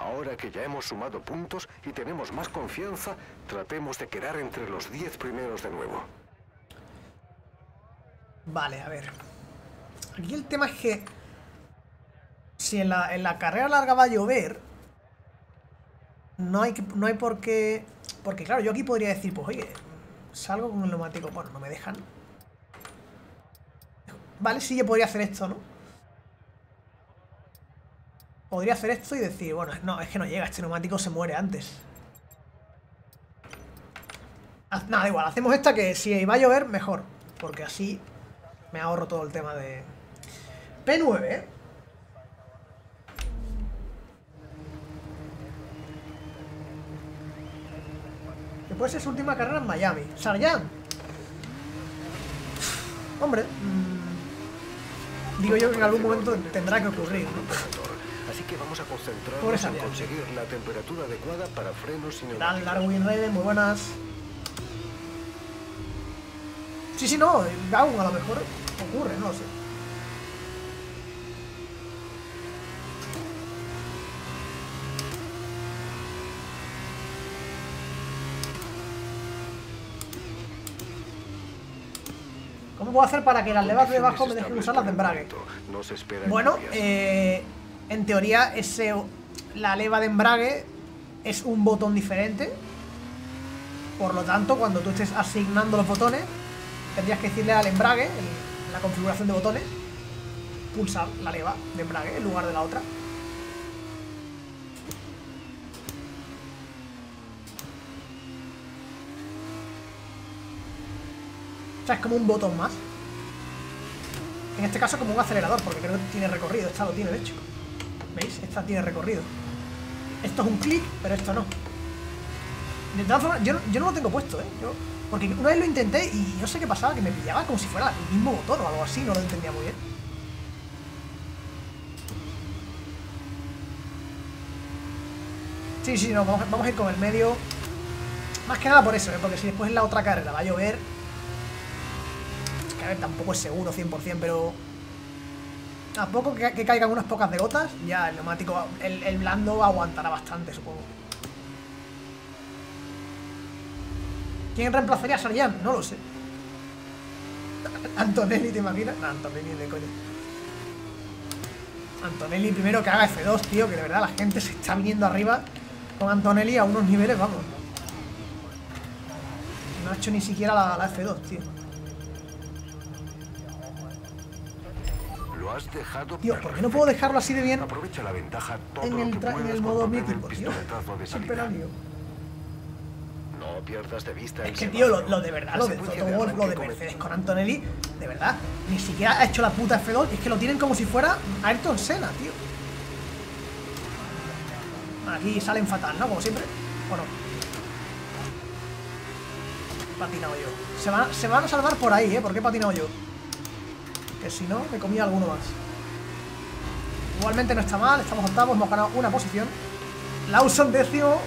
[SPEAKER 4] Ahora que ya hemos sumado puntos y tenemos más confianza, tratemos de quedar entre los 10 primeros de nuevo.
[SPEAKER 1] Vale, a ver. Aquí el tema es que si en la, carrera larga va a llover, no hay, no hay por qué... Porque claro, yo aquí podría decir, pues oye, salgo con el neumático. Bueno, no me dejan. Vale, sí, yo podría hacer esto, ¿no? Podría hacer esto y decir, bueno, no, es que no llega, este neumático se muere antes. Nada, igual, hacemos esta que si va a llover, mejor. Porque así me ahorro todo el tema de... P9, ¿eh? Después es su última carrera en Miami. Sarjan. Hombre. Digo yo que en algún momento tendrá que ocurrir, ¿no?
[SPEAKER 4] Así que vamos a concentrarnos en conseguir la temperatura adecuada para frenos y
[SPEAKER 1] Tal, Darwin Raiden, muy buenas. Sí, sí, no, aún a lo mejor ocurre, no lo sé. ¿Cómo puedo hacer para que las levas de debajo me dejen usar las de embrague? Bueno, eh, en teoría ese, la leva de embrague es un botón diferente. Por lo tanto, cuando tú estés asignando los botones, tendrías que decirle al embrague, la configuración de botones, pulsar la leva de embrague en lugar de la otra. O sea, es como un botón más. En este caso como un acelerador, porque creo que tiene recorrido. Esta lo tiene, de hecho. ¿Veis? Esta tiene recorrido. Esto es un clic, pero esto no. De todas formas, yo, yo no lo tengo puesto, ¿eh? Yo, porque una vez lo intenté y no sé qué pasaba, que me pillaba como si fuera el mismo botón o algo así, no lo entendía muy bien. Sí, sí, no, vamos, vamos a ir con el medio. Más que nada por eso, ¿eh? porque si después en la otra carrera va a llover... A ver, tampoco es seguro 100%, pero... A poco que, que caigan unas pocas de gotas, ya el neumático, el, el blando aguantará bastante, supongo. ¿Quién reemplazaría a Sarjan? No lo sé. Antonelli, ¿te imaginas? Antonelli de coño. Antonelli primero que haga F2, tío, que de verdad la gente se está viniendo arriba con Antonelli a unos niveles, vamos. No ha hecho ni siquiera la, la F2, tío.
[SPEAKER 4] Lo has dejado
[SPEAKER 1] Tío, ¿por qué no puedo dejarlo así de bien
[SPEAKER 4] Aprovecha la ventaja todo
[SPEAKER 1] en el, en el modo mítico,
[SPEAKER 4] el
[SPEAKER 1] tío?
[SPEAKER 4] No pierdas de vista
[SPEAKER 1] Es que, tío, lo, de verdad, lo de Toto Wolff, lo de Mercedes con Antonelli, de verdad, ni siquiera ha hecho la puta F2, es que lo tienen como si fuera Ayrton Senna, tío. Aquí salen fatal, ¿no? Como siempre. ¿O no? Patinado yo. Se van, se van a salvar por ahí, ¿eh? ¿Por qué he patinado yo? Que si no, me comía alguno más. Igualmente no está mal, estamos octavos, hemos ganado una posición. Lawson décimo.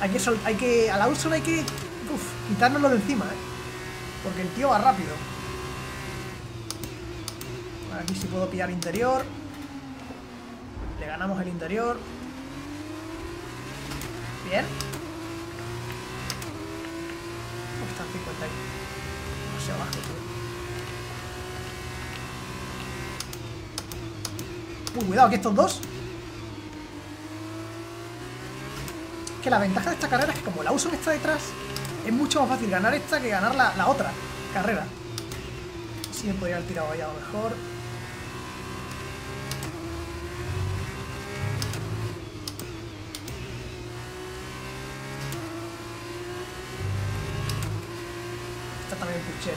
[SPEAKER 1] Hay que, sol- hay que a Lawson hay que uf, quitárnoslo de encima, ¿eh? Porque el tío va rápido. Aquí sí puedo pillar interior. Le ganamos el interior. Bien. Uf, está en 50 ahí. Demasiado bajo, tío. Uy, cuidado, que estos dos. Que la ventaja de esta carrera es que como Lawson está detrás, es mucho más fácil ganar esta que ganar la, la otra carrera. Sí me podría haber tirado ahí a lo mejor. Esta también puché, ¿eh?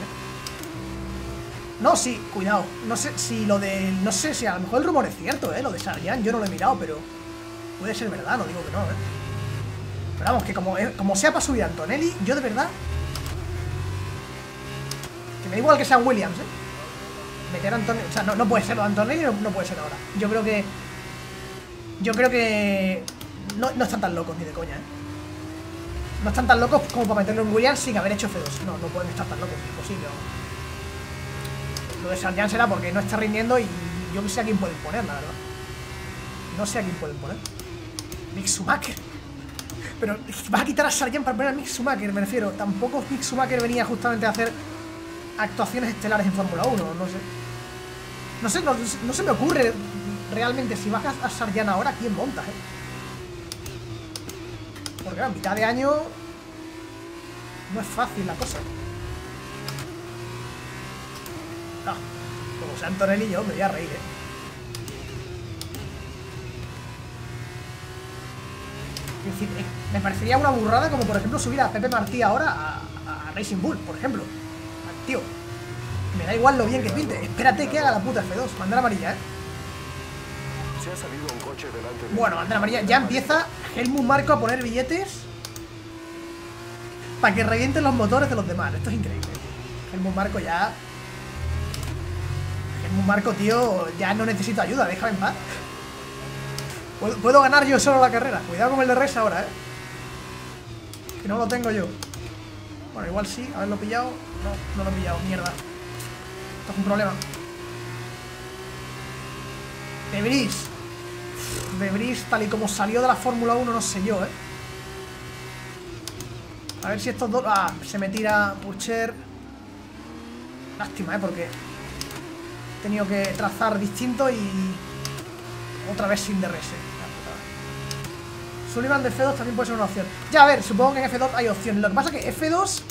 [SPEAKER 1] No, sí, cuidado. No sé si lo de... No sé si a lo mejor el rumor es cierto, ¿eh? Lo de Sarjan, yo no lo he mirado, pero... Puede ser verdad, no digo que no, ¿eh? Pero vamos, que como, eh, como sea para subir a Antonelli, yo de verdad... Que me da igual que sean Williams, ¿eh? Meter a Antonelli... O sea, no, no puede ser, Antonelli no, puede ser ahora. Yo creo que... Yo creo que... No, no están tan locos ni de coña, ¿eh? No están tan locos como para meterlo en Williams sin haber hecho F2. No, no pueden estar tan locos, imposible. Lo de Sarjan será porque no está rindiendo y yo no sé a quién pueden poner, la verdad. No sé a quién pueden poner. Mick Schumacher. Pero vas a quitar a Sarjan para poner a Mick Schumacher, me refiero. Tampoco Mick Schumacher venía justamente a hacer actuaciones estelares en Fórmula 1, no sé. No sé, no, no se me ocurre realmente si bajas a Sarjan ahora, ¿quién montas, eh? Porque a mitad de año no es fácil la cosa. No, como sea Antonelli yo me voy a reír, eh. Es decir, eh, me parecería una burrada como por ejemplo subir a Pepe Martí ahora a, a Racing Bull, por ejemplo. Tío, me da igual lo bien que pinte. Espérate que haga la puta F2. Bandera amarilla, eh.
[SPEAKER 4] Se ha salido un coche delante de
[SPEAKER 1] Bueno, bandera amarilla. Ya empieza Helmut Marco a poner billetes para que revienten los motores de los demás. Esto es increíble. Helmut Marco ya... Helmut Marco, tío, ya no necesito ayuda. Déjame en paz. Puedo, puedo ganar yo solo la carrera. Cuidado con el de res ahora, eh. Que no lo tengo yo. Bueno, igual sí, haberlo pillado. No, no lo he pillado, mierda. Esto es un problema. De Bris. De Bris, tal y como salió de la Fórmula 1, no sé yo, eh. A ver si estos dos... Ah, se me tira Butcher. Lástima, eh, porque tenido que trazar distinto y otra vez sin DRS. Sullivan de F2 también puede ser una opción. Ya, a ver, supongo que en F2 hay opciones. Lo que pasa es que F2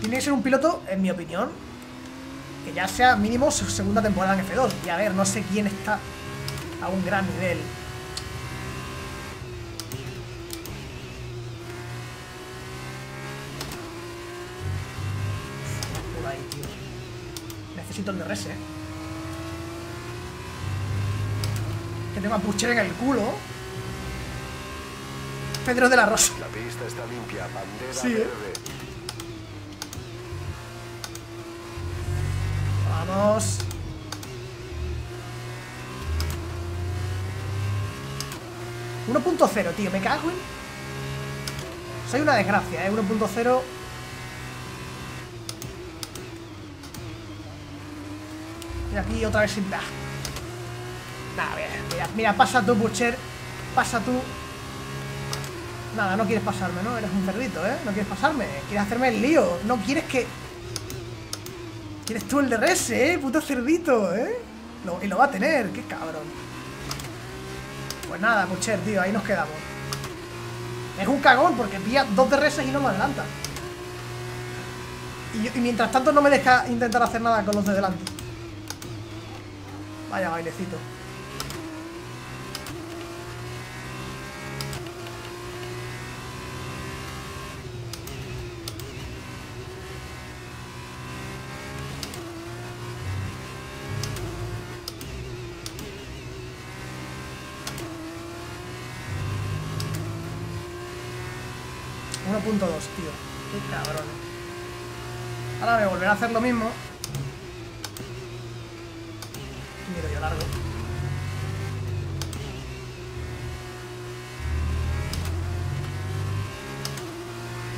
[SPEAKER 1] tiene que ser un piloto, en mi opinión, que ya sea mínimo su segunda temporada en F2. Y a ver, no sé quién está a un gran nivel. Por ahí, tío. Necesito el DRS, eh. Que tengo a Pucher en el culo. Pedro de la Rosa.
[SPEAKER 4] La pista está limpia, bandera
[SPEAKER 1] Sí, ¿eh?
[SPEAKER 4] verde.
[SPEAKER 1] Vamos. ...1.0, tío, me cago en... Soy una desgracia, ¿eh? 1.0... Y aquí otra vez sin... Nah, mira, mira, pasa tú, Butcher. Pasa tú. Nada, no quieres pasarme, ¿no? Eres un cerdito, ¿eh? No quieres pasarme. Quieres hacerme el lío. No quieres que... Quieres tú el DRS, ¿eh? Puto cerdito, ¿eh? Y lo va a tener, qué cabrón. Pues nada, Butcher, tío, ahí nos quedamos. Es un cagón porque pilla dos DRS y no me adelanta. Y mientras tanto no me deja intentar hacer nada con los de delante. Vaya bailecito. ...1.2, tío. Qué cabrón. Ahora me volverá a hacer lo mismo. Miro yo largo.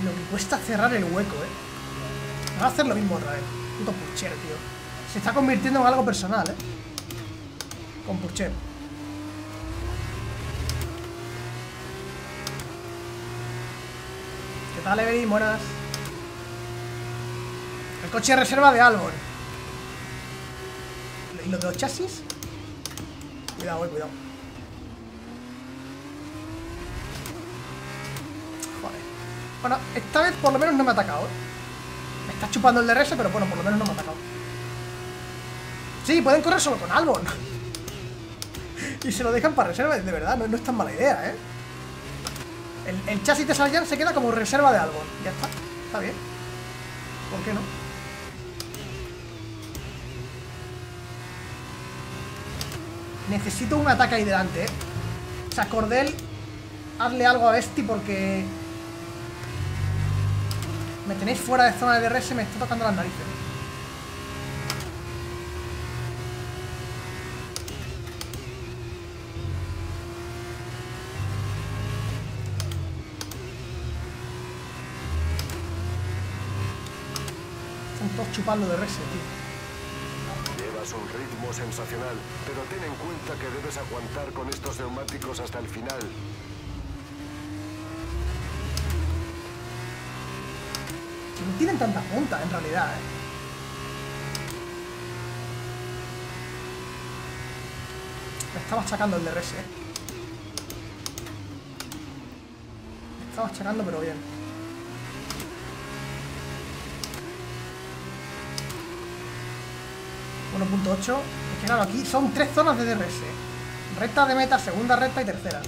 [SPEAKER 1] Lo que cuesta cerrar el hueco, eh. Va a hacer lo mismo otra vez. Puto Purcher, tío. Se está convirtiendo en algo personal, eh. Con Purcher. ¿Qué tal, Evelyn? Buenas. El coche de reserva de Albon. ¿Y los de los chasis? Cuidado, eh, cuidado. Joder. Bueno, esta vez por lo menos no me ha atacado, ¿eh? Me está chupando el DRS, pero bueno, por lo menos no me ha atacado. Sí, pueden correr solo con Albon. y se lo dejan para reserva, de verdad, no es tan mala idea, ¿eh? El, el chasis de Sarjan se queda como reserva de Albon. Ya está, está bien. ¿Por qué no? Necesito un ataque ahí delante, ¿eh? O sea, Cordel, hazle algo a Besti porque... Me tenéis fuera de zona de DRS me está tocando las narices. Chupando DRS, tío.
[SPEAKER 4] Llevas un ritmo sensacional, pero ten en cuenta que debes aguantar con estos neumáticos hasta el final.
[SPEAKER 1] No tienen tanta punta, en realidad, ¿eh? Me estaba achacando el DRS, ¿eh? Me estaba achacando, pero bien. ...1.8... Es que aquí son tres zonas de DRS. Recta de meta, segunda recta y tercera.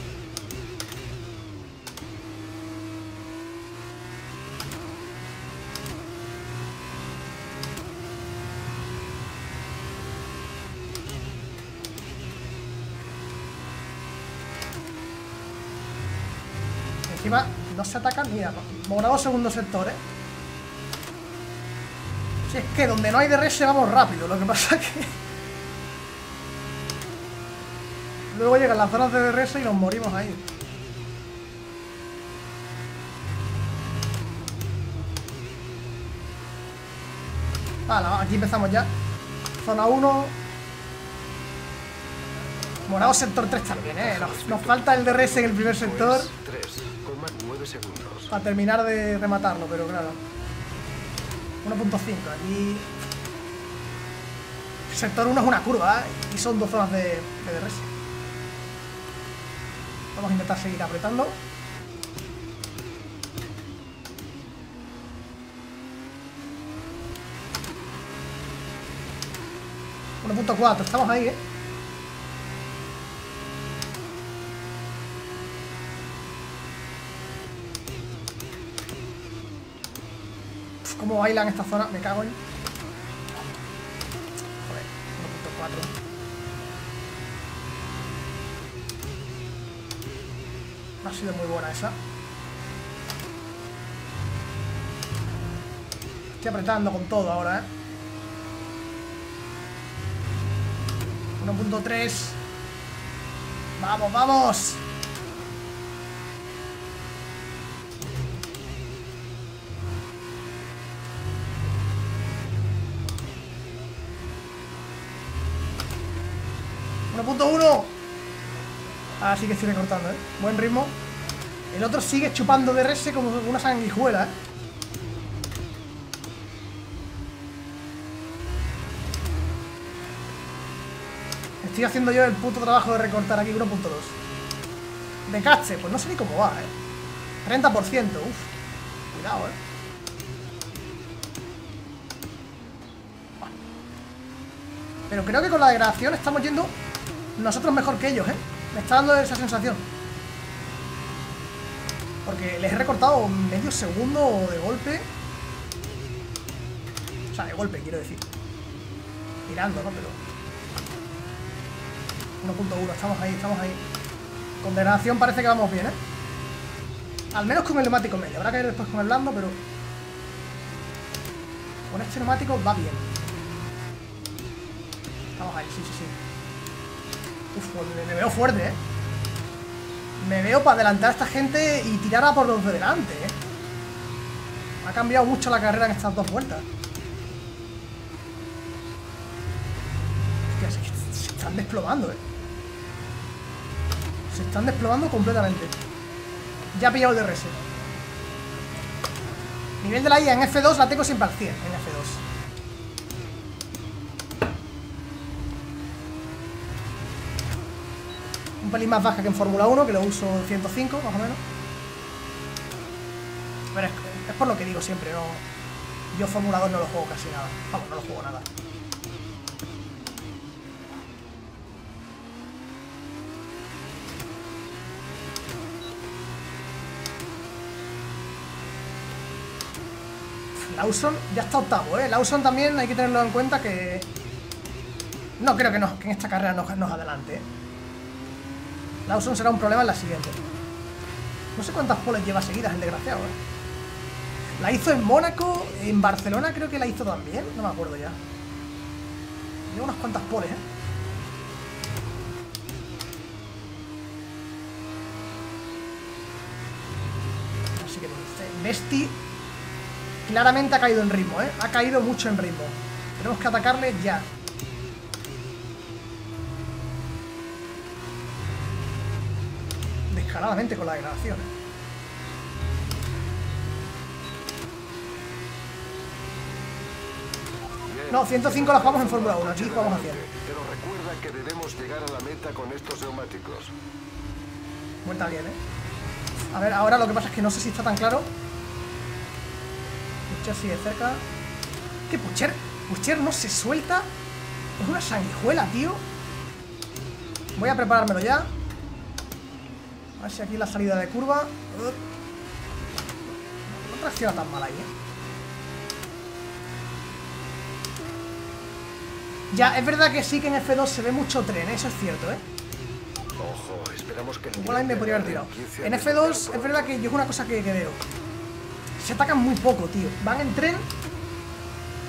[SPEAKER 1] Encima no se atacan, mira, morado segundo sector, ¿eh? Si es que donde no hay DRS vamos rápido, lo que pasa que... Luego llegan las zonas de DRS y nos morimos ahí. Vale, aquí empezamos ya. Zona 1. Morado sector 3 también, ¿eh? Nos, nos falta el DRS en el primer sector
[SPEAKER 4] Pues 3, coma 9 segundos.
[SPEAKER 1] para terminar de rematarlo, pero claro. 1.5, aquí... Sector 1 es una curva, ¿eh? Y son dos zonas de, de DRS. Vamos a intentar seguir apretando. ...1.4, estamos ahí, ¿eh? cómo bailan esta zona. Me cago en... Joder, 1.4. No ha sido muy buena esa. Estoy apretando con todo ahora, ¿eh? 1.3. Vamos, vamos. ¡1.1! Ah, sí que estoy recortando, ¿eh? Buen ritmo El otro sigue chupando DRS como una sanguijuela, ¿eh? Estoy haciendo yo el puto trabajo de recortar aquí 1.2. De cache, pues no sé ni cómo va, eh. 30%, uff. Cuidado, eh. Pero creo que con la degradación estamos yendo nosotros mejor que ellos, ¿eh? Me está dando esa sensación. Porque les he recortado medio segundo de golpe. O sea, de golpe, quiero decir. Tirando, ¿no? Pero... 1.1, estamos ahí, estamos ahí. Con degradación parece que vamos bien, ¿eh? Al menos con el neumático medio. Habrá que ir después con el blando, pero... Con este neumático va bien. Estamos ahí, sí, sí, sí. Uf, pues me, veo fuerte, ¿eh? Me veo para adelantar a esta gente y tirar a por los de delante, ¿eh? Ha cambiado mucho la carrera en estas dos vueltas. Hostia, se, se están desplomando, ¿eh? Se están desplomando completamente. Ya ha pillado el DRS. Nivel de la IA en F2 la tengo siempre al 100 en F2. Un pelín más baja que en Fórmula 1, que lo uso 105 más o menos. Pero es, por lo que digo siempre, no. Yo Fórmula 2 no lo juego casi nada. Vamos, no lo juego nada. Lawson ya está octavo, ¿eh? Lawson también hay que tenerlo en cuenta que... No creo que, nos, que en esta carrera nos, nos adelante, ¿eh? Lawson será un problema en la siguiente. No sé cuántas poles lleva seguidas el desgraciado, ¿eh? La hizo en Mónaco, en Barcelona creo que la hizo también, no me acuerdo ya. Lleva unas cuantas poles, ¿eh? Así que, este Besti claramente ha caído en ritmo, ¿eh? Ha caído mucho en ritmo. Tenemos que atacarle ya. Descaradamente con la degradación. No, 105 las jugamos en Fórmula 1, aquí jugamos a 100.
[SPEAKER 4] Pero recuerda que debemos llegar a la meta con estos neumáticos.
[SPEAKER 1] Vuelta bien, ¿eh? A ver, ahora lo que pasa es que no sé si está tan claro. Pucher sigue cerca. ¿Qué Pucher? Pucher no se suelta. Es una sanguijuela, tío. Voy a preparármelo ya. A ver si aquí la salida de curva. No tracciona tan mal ahí, ¿eh? Ya, es verdad que sí que en F2 se ve mucho tren, eso es cierto, ¿eh?
[SPEAKER 4] Ojo, esperamos que
[SPEAKER 1] Igual ahí me podría haber tirado. En
[SPEAKER 4] de
[SPEAKER 1] F2
[SPEAKER 4] Leclerc
[SPEAKER 1] es verdad que yo es una cosa que, que veo. Se atacan muy poco, tío. Van en tren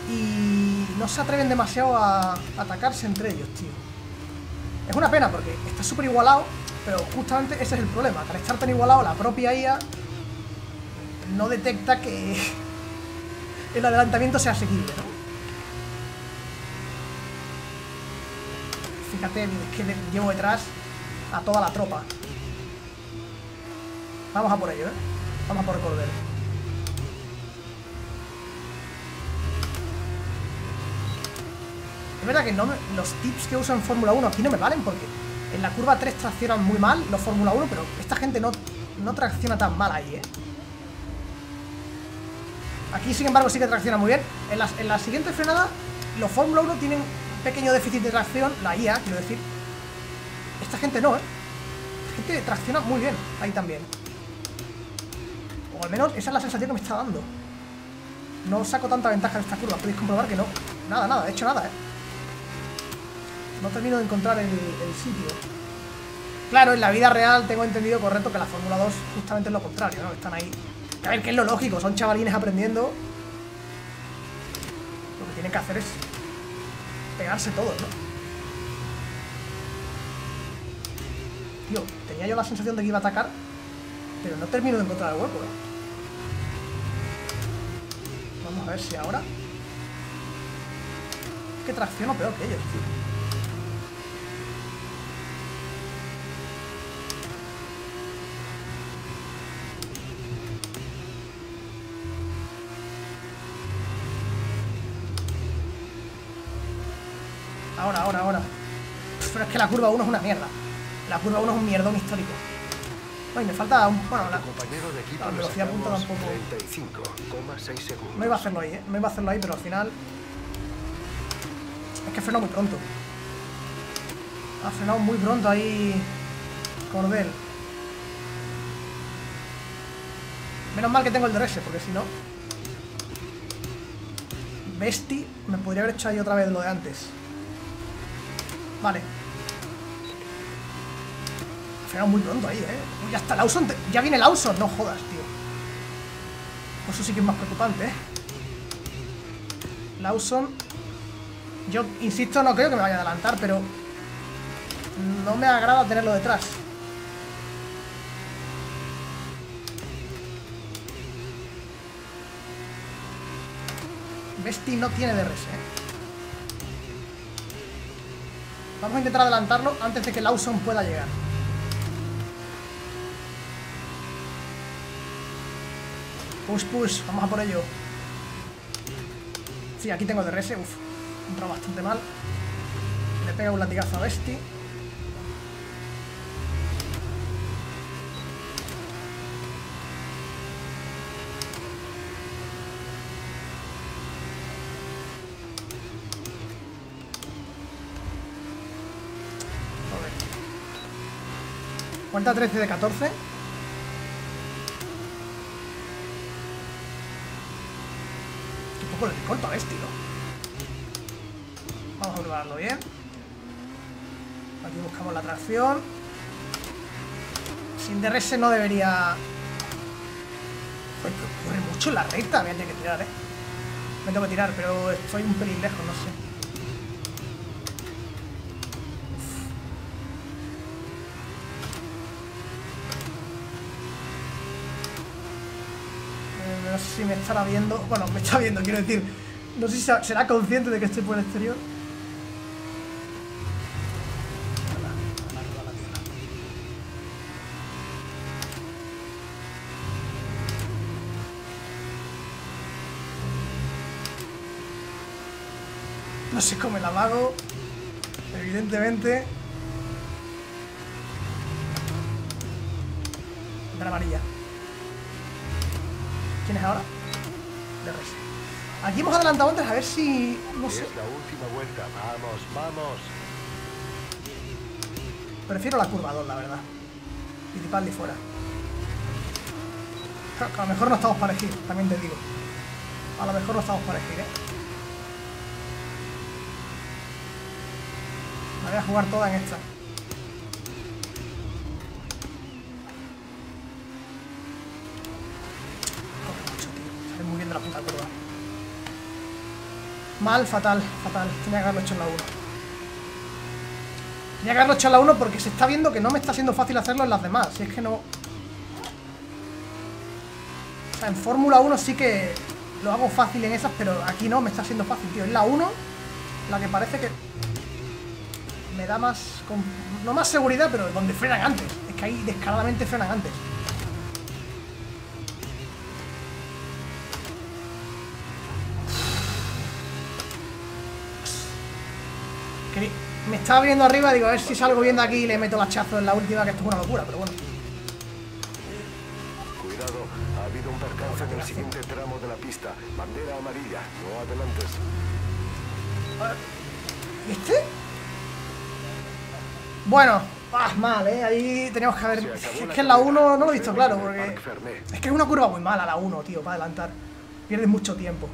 [SPEAKER 1] y no se atreven demasiado a atacarse entre ellos, tío. Es una pena porque está súper igualado, pero justamente ese es el problema. que Al estar tan igualado, la propia IA no detecta que el adelantamiento sea asequible, ¿no? Fíjate, que le- llevo detrás a toda la tropa. Vamos a por ello, ¿eh? Vamos a por Cordero. Es verdad que los tips que uso en Fórmula 1 aquí no me valen porque en la curva 3 traccionan muy mal los Fórmula 1, pero esta gente no, no tracciona tan mal ahí, ¿eh? Aquí, sin embargo, sí que tracciona muy bien. En la, en la siguiente frenada, los Fórmula 1 tienen un pequeño déficit de tracción, la IA, quiero decir. Esta gente no, ¿eh? Esta gente tracciona muy bien ahí también. O al menos esa es la sensación que me está dando. No saco tanta ventaja de esta curva, podéis comprobar que no. Nada, nada, he hecho nada, ¿eh? No termino de encontrar el, sitio. Claro, en la vida real tengo entendido correcto que la Fórmula 2 justamente es lo contrario, ¿no? Están ahí. A ver, que es lo lógico, son chavalines aprendiendo. Lo que tienen que hacer es pegarse todos, ¿no? Tío, tenía yo la sensación de que iba a atacar, pero no termino de encontrar el hueco, ¿eh? Vamos a ver si ahora... Es que tracciono peor que ellos, tío. Ahora, ahora, ahora. Pero es que la curva 1 es una mierda. La curva 1 es un mierdón histórico. Ay, me falta un... Bueno, la,
[SPEAKER 4] Compañero de equipo,
[SPEAKER 1] la
[SPEAKER 4] le
[SPEAKER 1] velocidad punta tampoco...
[SPEAKER 4] 35,6 segundos.
[SPEAKER 1] No iba a hacerlo ahí, ¿eh? No iba a hacerlo ahí, pero al final... Es que frenó muy pronto. Ha frenado muy pronto ahí... Cordel. Menos mal que tengo el DRS, porque si no... Besti me podría haber hecho ahí otra vez lo de antes. Vale. Ha frenado muy pronto ahí, ¿eh? Uy, ya está Lawson. Ya viene Lawson. No jodas, tío. Pues Eso sí que es más preocupante, ¿eh? Lawson. Yo, insisto, no creo que me vaya a adelantar, pero... No me agrada tenerlo detrás. Besti no tiene DRS, ¿eh? Vamos a intentar adelantarlo antes de que Lawson pueda llegar. Push, push, vamos a por ello. Sí, aquí tengo DRS, uff, he entrado bastante mal. Le pega un latigazo a Besti. Joder. Cuenta 13 de 14. Qué poco le corto a ¿no? Vamos a probarlo bien. Aquí buscamos la tracción. Sin DRS no debería... Corre mucho en la recta. Voy a tener que tirar, ¿eh? Me tengo que tirar, pero estoy un pelín lejos, no sé. Eh, No sé si me estará viendo. Bueno, me está viendo, quiero decir. No sé si se- será consciente de que estoy por el exterior. No sé cómo la hago. Evidentemente. De la amarilla. ¿Quién es ahora? DRS. Aquí hemos adelantado antes a ver si. No
[SPEAKER 4] Es
[SPEAKER 1] sé.
[SPEAKER 4] la última vuelta. Vamos, vamos.
[SPEAKER 1] Prefiero la curva 2, la verdad. Fittipaldi fuera. Ja, que A lo mejor no estamos para elegir, también te digo. A lo mejor no estamos para elegir, ¿eh? Me voy a jugar toda en esta. Joder, macho, tío. Sale muy bien de Mal, fatal, fatal. Tenía que haberlo hecho en la 1. Tenía que haberlo hecho en la 1 porque se está viendo que no me está siendo fácil hacerlo en las demás. Si es que no... O sea, en Fórmula 1 sí que lo hago fácil en esas, pero aquí no me está siendo fácil, tío. Es la 1 la que parece que me da más... No más seguridad, pero donde frenan antes. Es que ahí descaradamente frenan antes. Estaba viendo arriba, digo, a ver si salgo viendo aquí y le meto el hachazo en la última, que esto es una locura, pero bueno.
[SPEAKER 4] Cuidado, ha habido un percance en el siguiente tramo de la pista. Bandera amarilla, no adelantes.
[SPEAKER 1] ¿Y este? Bueno, ah, mal, ¿eh? Ahí teníamos que haber... Es que en la
[SPEAKER 4] carrera.
[SPEAKER 1] 1 no lo he visto claro, porque... Es que es una curva muy mala la 1, tío, para adelantar. Pierdes mucho tiempo.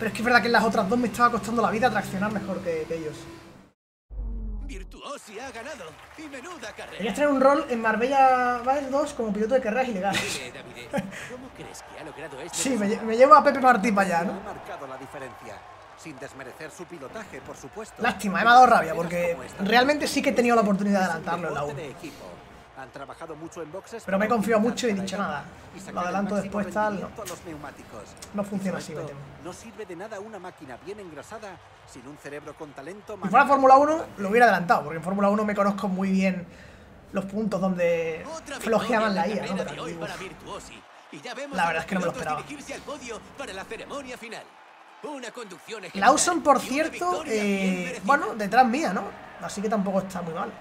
[SPEAKER 1] Pero es que es verdad que en las otras dos me estaba costando la vida traccionar mejor que, que ellos.
[SPEAKER 2] Virtuosi ha ganado. Y menuda carrera.
[SPEAKER 1] Querías tener un rol en Marbella Vice 2 como piloto de carreras ilegales.
[SPEAKER 2] Dime, Davide, ¿cómo crees que ha logrado esto?
[SPEAKER 1] Sí, me, lle- me llevo a Pepe Martí para allá,
[SPEAKER 3] Ha
[SPEAKER 1] ¿no?
[SPEAKER 3] marcado la diferencia. Sin desmerecer su pilotaje, por supuesto.
[SPEAKER 1] Lástima, me ha dado rabia porque realmente sí que he tenido la oportunidad de adelantarlo en la
[SPEAKER 3] deporte
[SPEAKER 1] 1.
[SPEAKER 3] De equipo. Han trabajado mucho en boxes
[SPEAKER 1] Pero me he
[SPEAKER 3] para
[SPEAKER 1] confiado
[SPEAKER 3] optimizar
[SPEAKER 1] mucho y he dicho nada. Lo adelanto después, tal, no. funciona así, me temo.
[SPEAKER 3] No sirve de nada una máquina bien engrasada sin un cerebro con talento.
[SPEAKER 1] Si fuera Fórmula
[SPEAKER 3] el
[SPEAKER 1] 1
[SPEAKER 3] volante.
[SPEAKER 1] lo hubiera adelantado, porque en Fórmula 1 me conozco muy bien los puntos donde flojeaban la IA, La verdad es que no me lo esperaba. Lawson, por cierto, eh, bueno, detrás mía, ¿no? Así que tampoco está muy mal.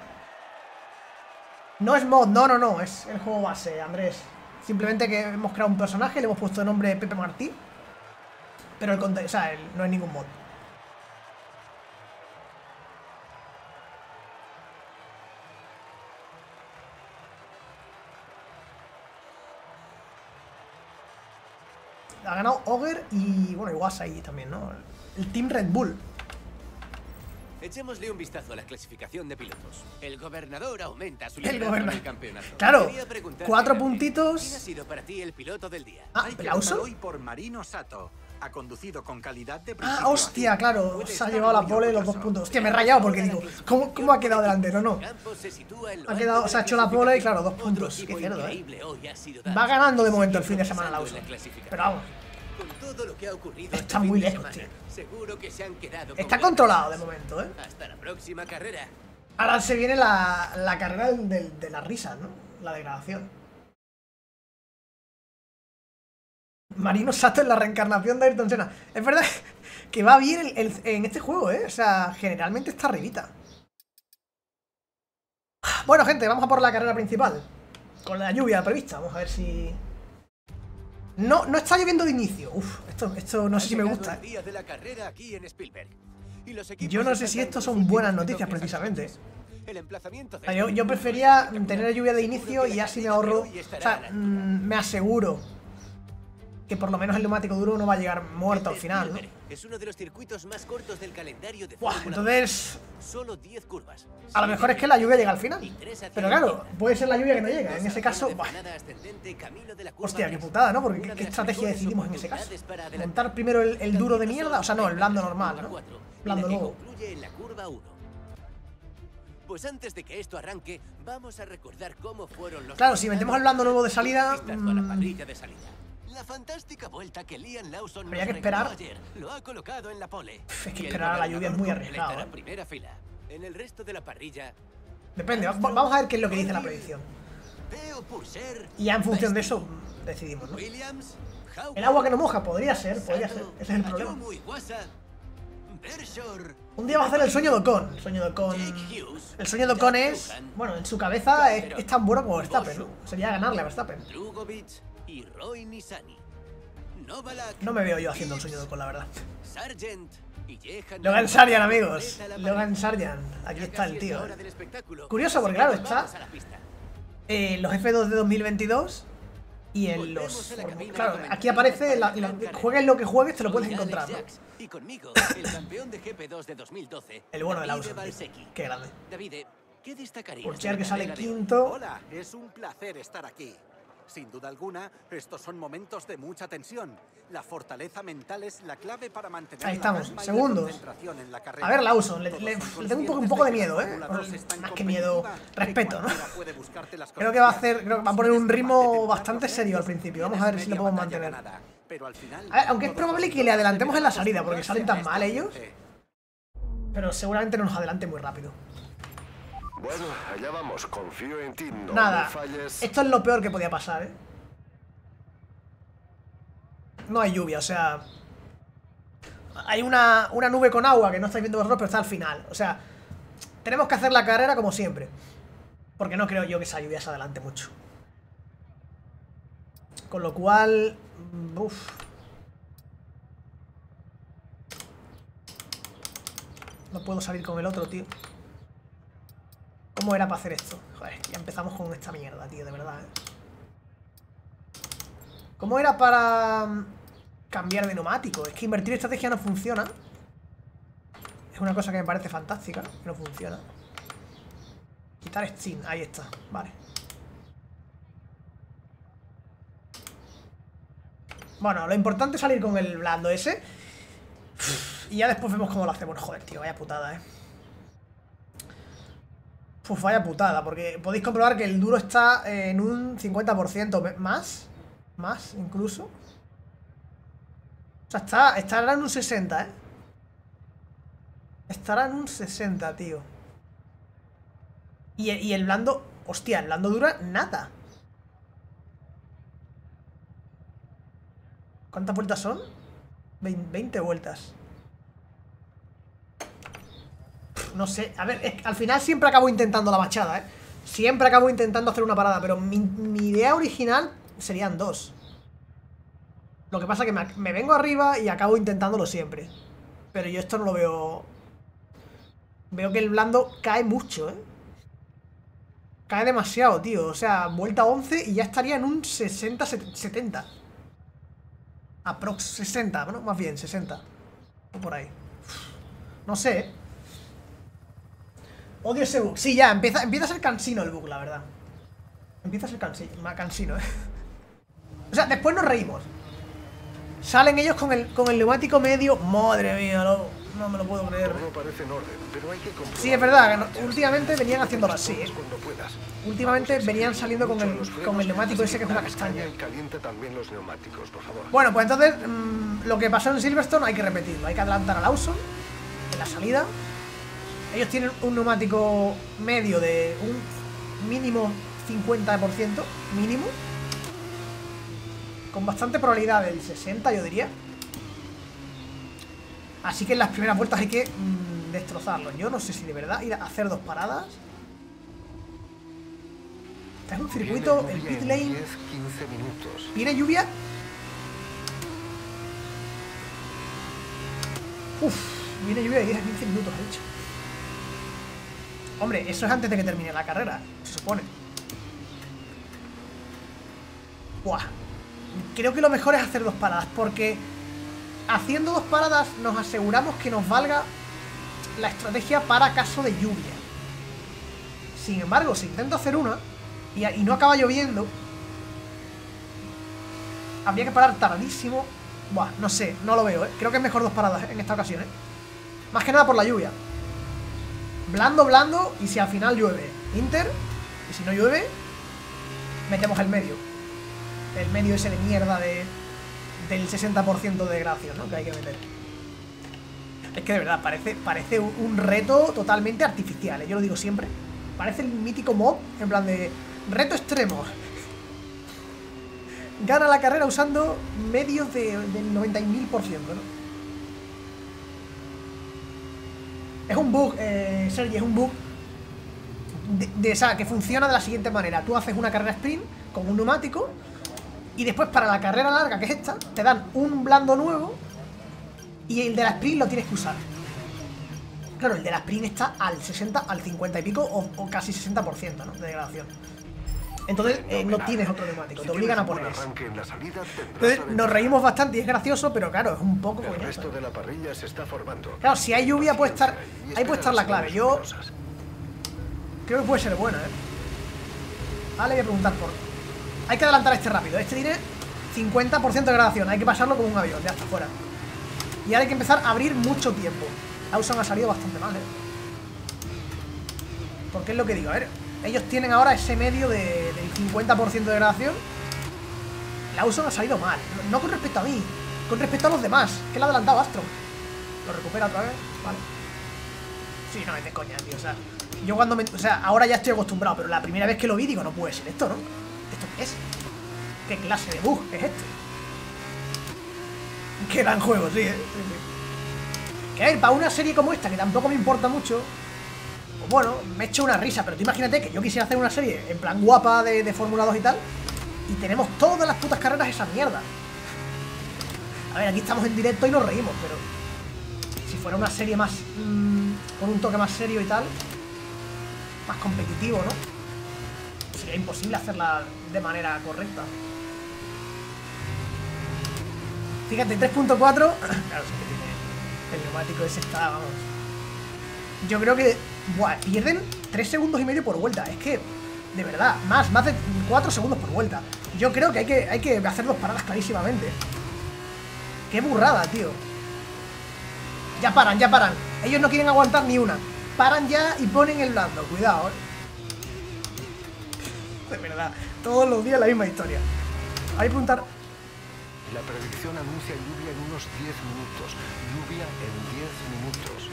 [SPEAKER 1] No es mod, no, no, no, es el juego base, Andrés. Simplemente que hemos creado un personaje, le hemos puesto el nombre Pepe Martí. Pero el contenido, o sea, no es ningún mod. Ha ganado Ogre y, bueno, y Wasai también, ¿no? El Team Red Bull.
[SPEAKER 2] Echémosle un vistazo a la clasificación de pilotos. El gobernador aumenta su
[SPEAKER 1] El
[SPEAKER 2] liderazgo en
[SPEAKER 1] goberna-
[SPEAKER 2] el campeonato.
[SPEAKER 1] Claro, cuatro puntitos.
[SPEAKER 2] ¿Quién ha sido para ti el piloto del día?
[SPEAKER 1] Ah,
[SPEAKER 3] votar hoy por Marino Sato. Ha conducido con calidad de
[SPEAKER 1] Ah, hostia, claro, se ha llevado la pole los dos puntos. Hostia, me he rayado porque digo, ¿cómo, cómo ha quedado delantero? No.
[SPEAKER 2] Lo
[SPEAKER 1] Ha quedado- se ha hecho la pole y, claro, dos puntos. Qué cerdo, ¿eh? Va ganando de momento el fin de semana
[SPEAKER 2] la clasificación.
[SPEAKER 1] Pero vamos,
[SPEAKER 2] Con todo lo que ha ocurrido
[SPEAKER 1] Está muy
[SPEAKER 2] de
[SPEAKER 1] lejos,
[SPEAKER 2] semana, Seguro que se han quedado
[SPEAKER 1] está controlado de momento, ¿eh?
[SPEAKER 2] Hasta la próxima carrera.
[SPEAKER 1] Ahora se viene la, la carrera del- de las risas, ¿no? La degradación. Marino Sato es la reencarnación de Ayrton Senna. Es verdad que va bien el- el- en este juego, ¿eh? O sea, generalmente está arribita. Bueno, gente, vamos a por la carrera principal. Con la lluvia prevista. Vamos a ver si... No, no está lloviendo de inicio. Uf, esto, esto no sé si me gusta. Yo no sé si
[SPEAKER 2] sus
[SPEAKER 1] son buenas noticias precisamente. yo, yo prefería tener lluvia de inicio y así me ahorro. O sea, mm, me aseguro que por lo menos el neumático duro no va a llegar muerto al
[SPEAKER 2] El
[SPEAKER 1] final,
[SPEAKER 2] Es uno de los circuitos más cortos del calendario de
[SPEAKER 1] Buah, entonces,
[SPEAKER 2] 1. Solo 10 curvas.
[SPEAKER 1] a lo mejor es que la lluvia llega al final. Pero
[SPEAKER 2] la
[SPEAKER 1] claro, puede ser la lluvia que no llega. En ese caso, buah, hostia, qué putada, ¿no? Porque ¿qué, estrategia decidimos en ese caso? ¿Montar primero el, el duro de mierda? O sea, no, el blando normal, ¿no? Blando nuevo.
[SPEAKER 2] concluye en la curva 1. Pues antes de que esto arranque, vamos a recordar cómo fueron los
[SPEAKER 1] Claro, si metemos el blando nuevo de salida,
[SPEAKER 2] la fantástica vuelta que Liam Lawson
[SPEAKER 1] Habría
[SPEAKER 2] nos
[SPEAKER 1] que esperar.
[SPEAKER 2] ayer lo ha colocado en la pole.
[SPEAKER 1] Es que esperar a la lluvia es muy arriesgado, ¿eh?
[SPEAKER 2] primera fila. En el resto de la parrilla,
[SPEAKER 1] Depende, va- vamos a ver qué es lo que dice la predicción. Y ya en función de eso mm, decidimos, ¿no? El agua que no moja, podría ser, podría ser. Ese es el problema. Un día va a hacer el sueño de Ocon. El sueño de Ocon. El sueño de Ocon es. Bueno, en su cabeza es, es tan bueno como Verstappen. Sería ganarle a Verstappen.
[SPEAKER 2] Drugovic y Roy Nisani. Novalak,
[SPEAKER 1] No me veo yo haciendo el sueño de Ocon, la verdad.
[SPEAKER 2] Sargent y Jehan
[SPEAKER 1] Logan Sargent, amigos. Logan Sargent. Aquí está el tío. eh. Curioso, porque claro, está-. Eh, los F2 de 2022 y en los. Claro, aquí aparece. La,
[SPEAKER 2] la
[SPEAKER 1] juegues lo que juegues, te lo puedes encontrar, ¿no?
[SPEAKER 2] Jacks, Y conmigo, el campeón de GP2 de 2012.
[SPEAKER 1] El bueno de Lawson. Qué grande.
[SPEAKER 2] Davide, ¿qué
[SPEAKER 1] que sale quinto.
[SPEAKER 3] Hola, es un placer estar aquí. Sin duda alguna, estos son momentos de mucha tensión. La fortaleza mental es la clave para mantener
[SPEAKER 1] Ahí
[SPEAKER 3] la
[SPEAKER 1] estamos,
[SPEAKER 3] la
[SPEAKER 1] segundos.
[SPEAKER 3] concentración en la carrera.
[SPEAKER 1] A ver, le-
[SPEAKER 3] Todos
[SPEAKER 1] le-
[SPEAKER 3] son
[SPEAKER 1] le tengo un poco- un poco de miedo,
[SPEAKER 3] la
[SPEAKER 1] ¿eh?
[SPEAKER 3] Fórmula
[SPEAKER 1] Bueno,
[SPEAKER 3] 2 es tan
[SPEAKER 1] más que miedo, respeto, ¿no? Creo que va a hacer. Creo que va a poner un ritmo bastante serio al principio. Vamos a ver si lo podemos mantener. A ver, aunque es probable que le adelantemos en la salida, porque salen tan mal ellos. Pero seguramente no nos adelante muy rápido.
[SPEAKER 4] Bueno, allá vamos. Confío en ti. No
[SPEAKER 1] Nada.
[SPEAKER 4] me falles.
[SPEAKER 1] Esto es lo peor que podía pasar, ¿eh? No hay lluvia, o sea... Hay una, una nube con agua que no estáis viendo vosotros, pero está al final. O sea, tenemos que hacer la carrera como siempre. Porque no creo yo que esa lluvia se adelante mucho. Con lo cual... Uf. No puedo salir con el otro, tío. ¿Cómo era para hacer esto? Joder, ya empezamos con esta mierda, tío, de verdad, ¿eh? ¿Cómo era para... cambiar de neumático. Es que invertir estrategia no funciona. Es una cosa que me parece fantástica, que no funciona. Quitar Steam, ahí está, vale. Bueno, lo importante es salir con el blando ese. Y ya después vemos cómo lo hacemos. Joder, tío, vaya putada, eh. Pues vaya putada, porque podéis comprobar que el duro está en un 50% más. Más, incluso. O sea, está, estará en un 60, ¿eh? Estará en un 60, tío. Y, y el blando... Hostia, el blando dura nada. ¿Cuántas vueltas son? 20 vueltas. No sé, a ver, al final siempre acabo intentando la machada, ¿eh? Siempre acabo intentando hacer una parada, pero mi, idea original serían dos. Lo que pasa es que me, vengo arriba y acabo intentándolo siempre. Pero yo esto no lo veo... Veo que el blando cae mucho, ¿eh? Cae demasiado, tío. O sea, vuelta 11 y ya estaría en un 60-70. Aprox 60, ¿no? Más bien, 60. O por ahí. No sé, ¿eh? Odio ese bug. Sí, ya, empieza, empieza a ser cansino el bug, la verdad. Empieza a ser cansino, cansino, ¿eh? O sea, después nos reímos. Salen ellos con el, con el neumático medio. Madre mía, no me lo puedo creer. sí, es verdad, últimamente venían haciéndolo así. ¿eh? Últimamente venían saliendo con el, con el neumático ese que es una castaña. Bueno, pues entonces mm, lo que pasó en Silverstone hay que repetirlo. Hay que adelantar a Lawson en la salida. Ellos tienen un neumático medio de un mínimo 50%, mínimo. Con bastante probabilidad del 60, yo diría. Así que en las primeras vueltas hay que mmm, destrozarlos. Yo no sé si de verdad ir a hacer dos paradas. Este es un circuito, el pit lane. 10, 15 minutos. ¿Viene lluvia? Uf, viene lluvia de 10 a 15 minutos, ha dicho. Hombre, eso es antes de que termine la carrera, se supone. Buah. Creo que lo mejor es hacer dos paradas, porque haciendo dos paradas nos aseguramos que nos valga la estrategia para caso de lluvia. Sin embargo, si intento hacer una y, no acaba lloviendo, habría que parar tardísimo. Buah, no sé, no lo veo, ¿eh? Creo que es mejor dos paradas en esta ocasión, ¿eh? Más que nada por la lluvia. Blando, blando, y si al final llueve, Inter. Y si no llueve, metemos el medio. El medio ese de mierda de, del 60% de gracia, ¿no? Que hay que meter. Es que de verdad, parece, parece un reto totalmente artificial, ¿eh? yo lo digo siempre. Parece el mítico mob, en plan de reto extremo. Gana la carrera usando medios de, del 90.000%, ¿no? Es un bug, eh, Sergi, es un bug de, de, o sea, que funciona de la siguiente manera. Tú haces una carrera sprint con un neumático y después para la carrera larga, que es esta, te dan un blando nuevo y el de la sprint lo tienes que usar. Claro, el de la sprint está al 60, al 50 y pico o, casi 60% ¿no? de degradación. Entonces eh, no tienes otro neumático, te obligan a poner eso. Entonces nos reímos bastante y es gracioso, pero claro, es un poco
[SPEAKER 4] está formando.
[SPEAKER 1] Claro, si hay lluvia puede estar, ahí puede estar la clave. Yo creo que puede ser buena, ¿eh? Vale, voy a preguntar por hay que adelantar este rápido. Este tiene 50% de gradación. Hay que pasarlo como un avión, ya está fuera. Y ahora hay que empezar a abrir mucho tiempo. Lawson ha salido bastante mal, ¿eh? Porque es lo que digo, a ver. Ellos tienen ahora ese medio de, del 50% de gradación. Lawson ha salido mal. No, con respecto a mí, con respecto a los demás. Que le ha adelantado Astro. Lo recupera otra vez, vale. Sí, no, es de coña, tío. O sea, yo cuando me. O sea, ahora ya estoy acostumbrado, pero la primera vez que lo vi, digo, no puede ser esto, ¿no? ¿Esto qué es? ¿Qué clase de bug es este? Qué gran juego, sí, ¿eh? Que a ver, para una serie como esta, que tampoco me importa mucho, bueno, me echo una risa, pero tú imagínate que yo quisiera hacer una serie en plan guapa de, de Fórmula 2 y tal, y tenemos todas las putas carreras esa mierda. A ver, aquí estamos en directo y nos reímos, pero si fuera una serie más... Mmm, con un toque más serio y tal, más competitivo, ¿no? sería imposible hacerla de manera correcta. Fíjate, 3.4. claro, sí que tiene. El neumático ese está, vamos. Yo creo que. Buah, pierden 3 segundos y medio por vuelta. Es que, de verdad, más, más de 4 segundos por vuelta. Yo creo que hay que, hay que hacer dos paradas clarísimamente. Qué burrada, tío. Ya paran, ya paran. Ellos no quieren aguantar ni una. Paran ya y ponen el blando. Cuidado, eh. De verdad, todos los días la misma historia. Hay que preguntar.
[SPEAKER 4] La predicción anuncia lluvia en unos 10 minutos. Lluvia en 10 minutos.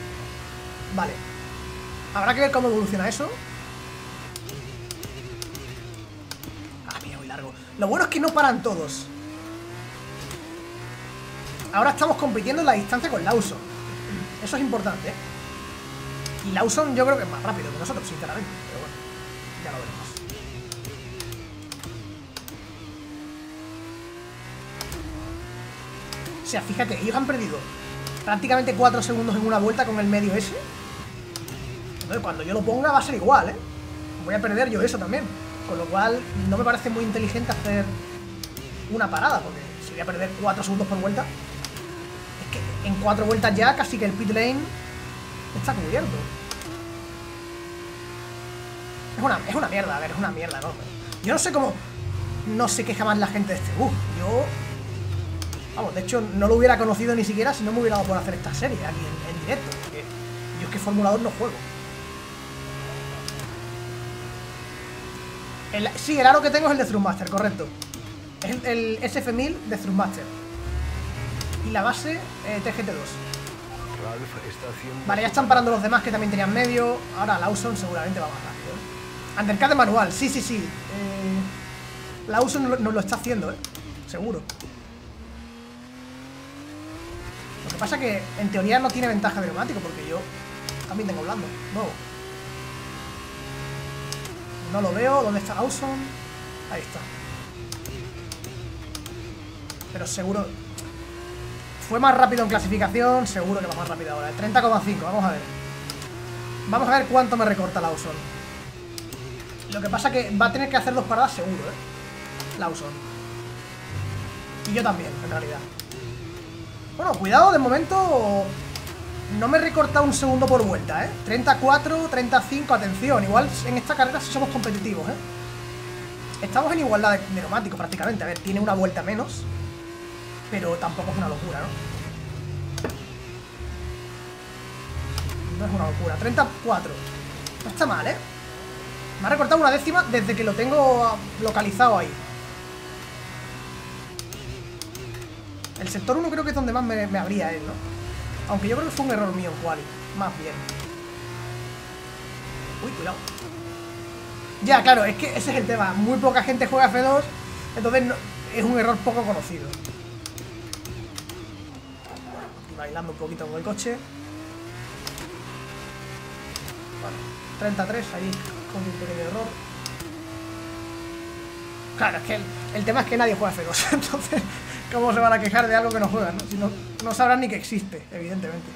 [SPEAKER 1] Vale. Habrá que ver cómo evoluciona eso. Ah, mira, muy largo. Lo bueno es que no paran todos. Ahora estamos compitiendo en la distancia con Lawson. Eso es importante, ¿eh? Y Lawson yo creo que es más rápido que nosotros, sinceramente. Pero bueno, ya lo veremos. O sea, fíjate, ellos han perdido prácticamente 4 segundos en una vuelta con el medio ese. Cuando yo lo ponga va a ser igual, ¿eh? Voy a perder yo eso también. Con lo cual, no me parece muy inteligente hacer una parada, porque si voy a perder 4 segundos por vuelta, es que en 4 vueltas ya casi que el pit lane está cubierto. Es una, es una mierda, a ver, es una mierda, ¿no? Yo no sé cómo no se queja más la gente de este bug. Yo Vamos, de hecho no lo hubiera conocido ni siquiera si no me hubiera dado por hacer esta serie aquí en, directo, porque yo es que Fórmula 2 no juego. El- sí, el aro que tengo es el de Thrustmaster, correcto. Es el, el SF1000 de Thrustmaster. Y la base, eh, TGT2.
[SPEAKER 4] Ralph está haciendo.
[SPEAKER 1] Vale, ya están parando los demás que también tenían medio. Ahora Lawson seguramente va más rápido. ¿eh? Undercut de manual, sí, sí, sí. Eh, Lawson nos lo, está haciendo, ¿eh? Seguro. Lo que pasa que en teoría no tiene ventaja de neumático porque yo también tengo blando, nuevo. No lo veo, ¿dónde está Lawson? Ahí está. Pero seguro... Fue más rápido en clasificación, seguro que va más rápido ahora. El 30,5, vamos a ver. Vamos a ver cuánto me recorta Lawson. Lo que pasa que va a tener que hacer dos paradas seguro, ¿eh? Lawson. Y yo también, en realidad. Bueno, cuidado, de momento no me he recortado un segundo por vuelta, ¿eh? 34, 35, atención. Igual en esta carrera sí somos competitivos, ¿eh? Estamos en igualdad de, neumático prácticamente. A ver, tiene una vuelta menos. Pero tampoco es una locura, ¿no? No es una locura. 34. No está mal, ¿eh? Me ha recortado una décima desde que lo tengo localizado ahí. El sector 1 creo que es donde más me, me abría él, ¿no? Aunque yo creo que fue un error mío Quali. Más bien. Uy, cuidado. Ya, claro, es que ese es el tema. Muy poca gente juega F2, entonces es un error poco conocido. Bailando un poquito con el coche. Bueno, 33 ahí con un pequeño error. Claro, es que el, el tema es que nadie juega F2, entonces, ¿cómo se van a quejar de algo que no juegan? No? Si no, no sabrán ni que existe, evidentemente.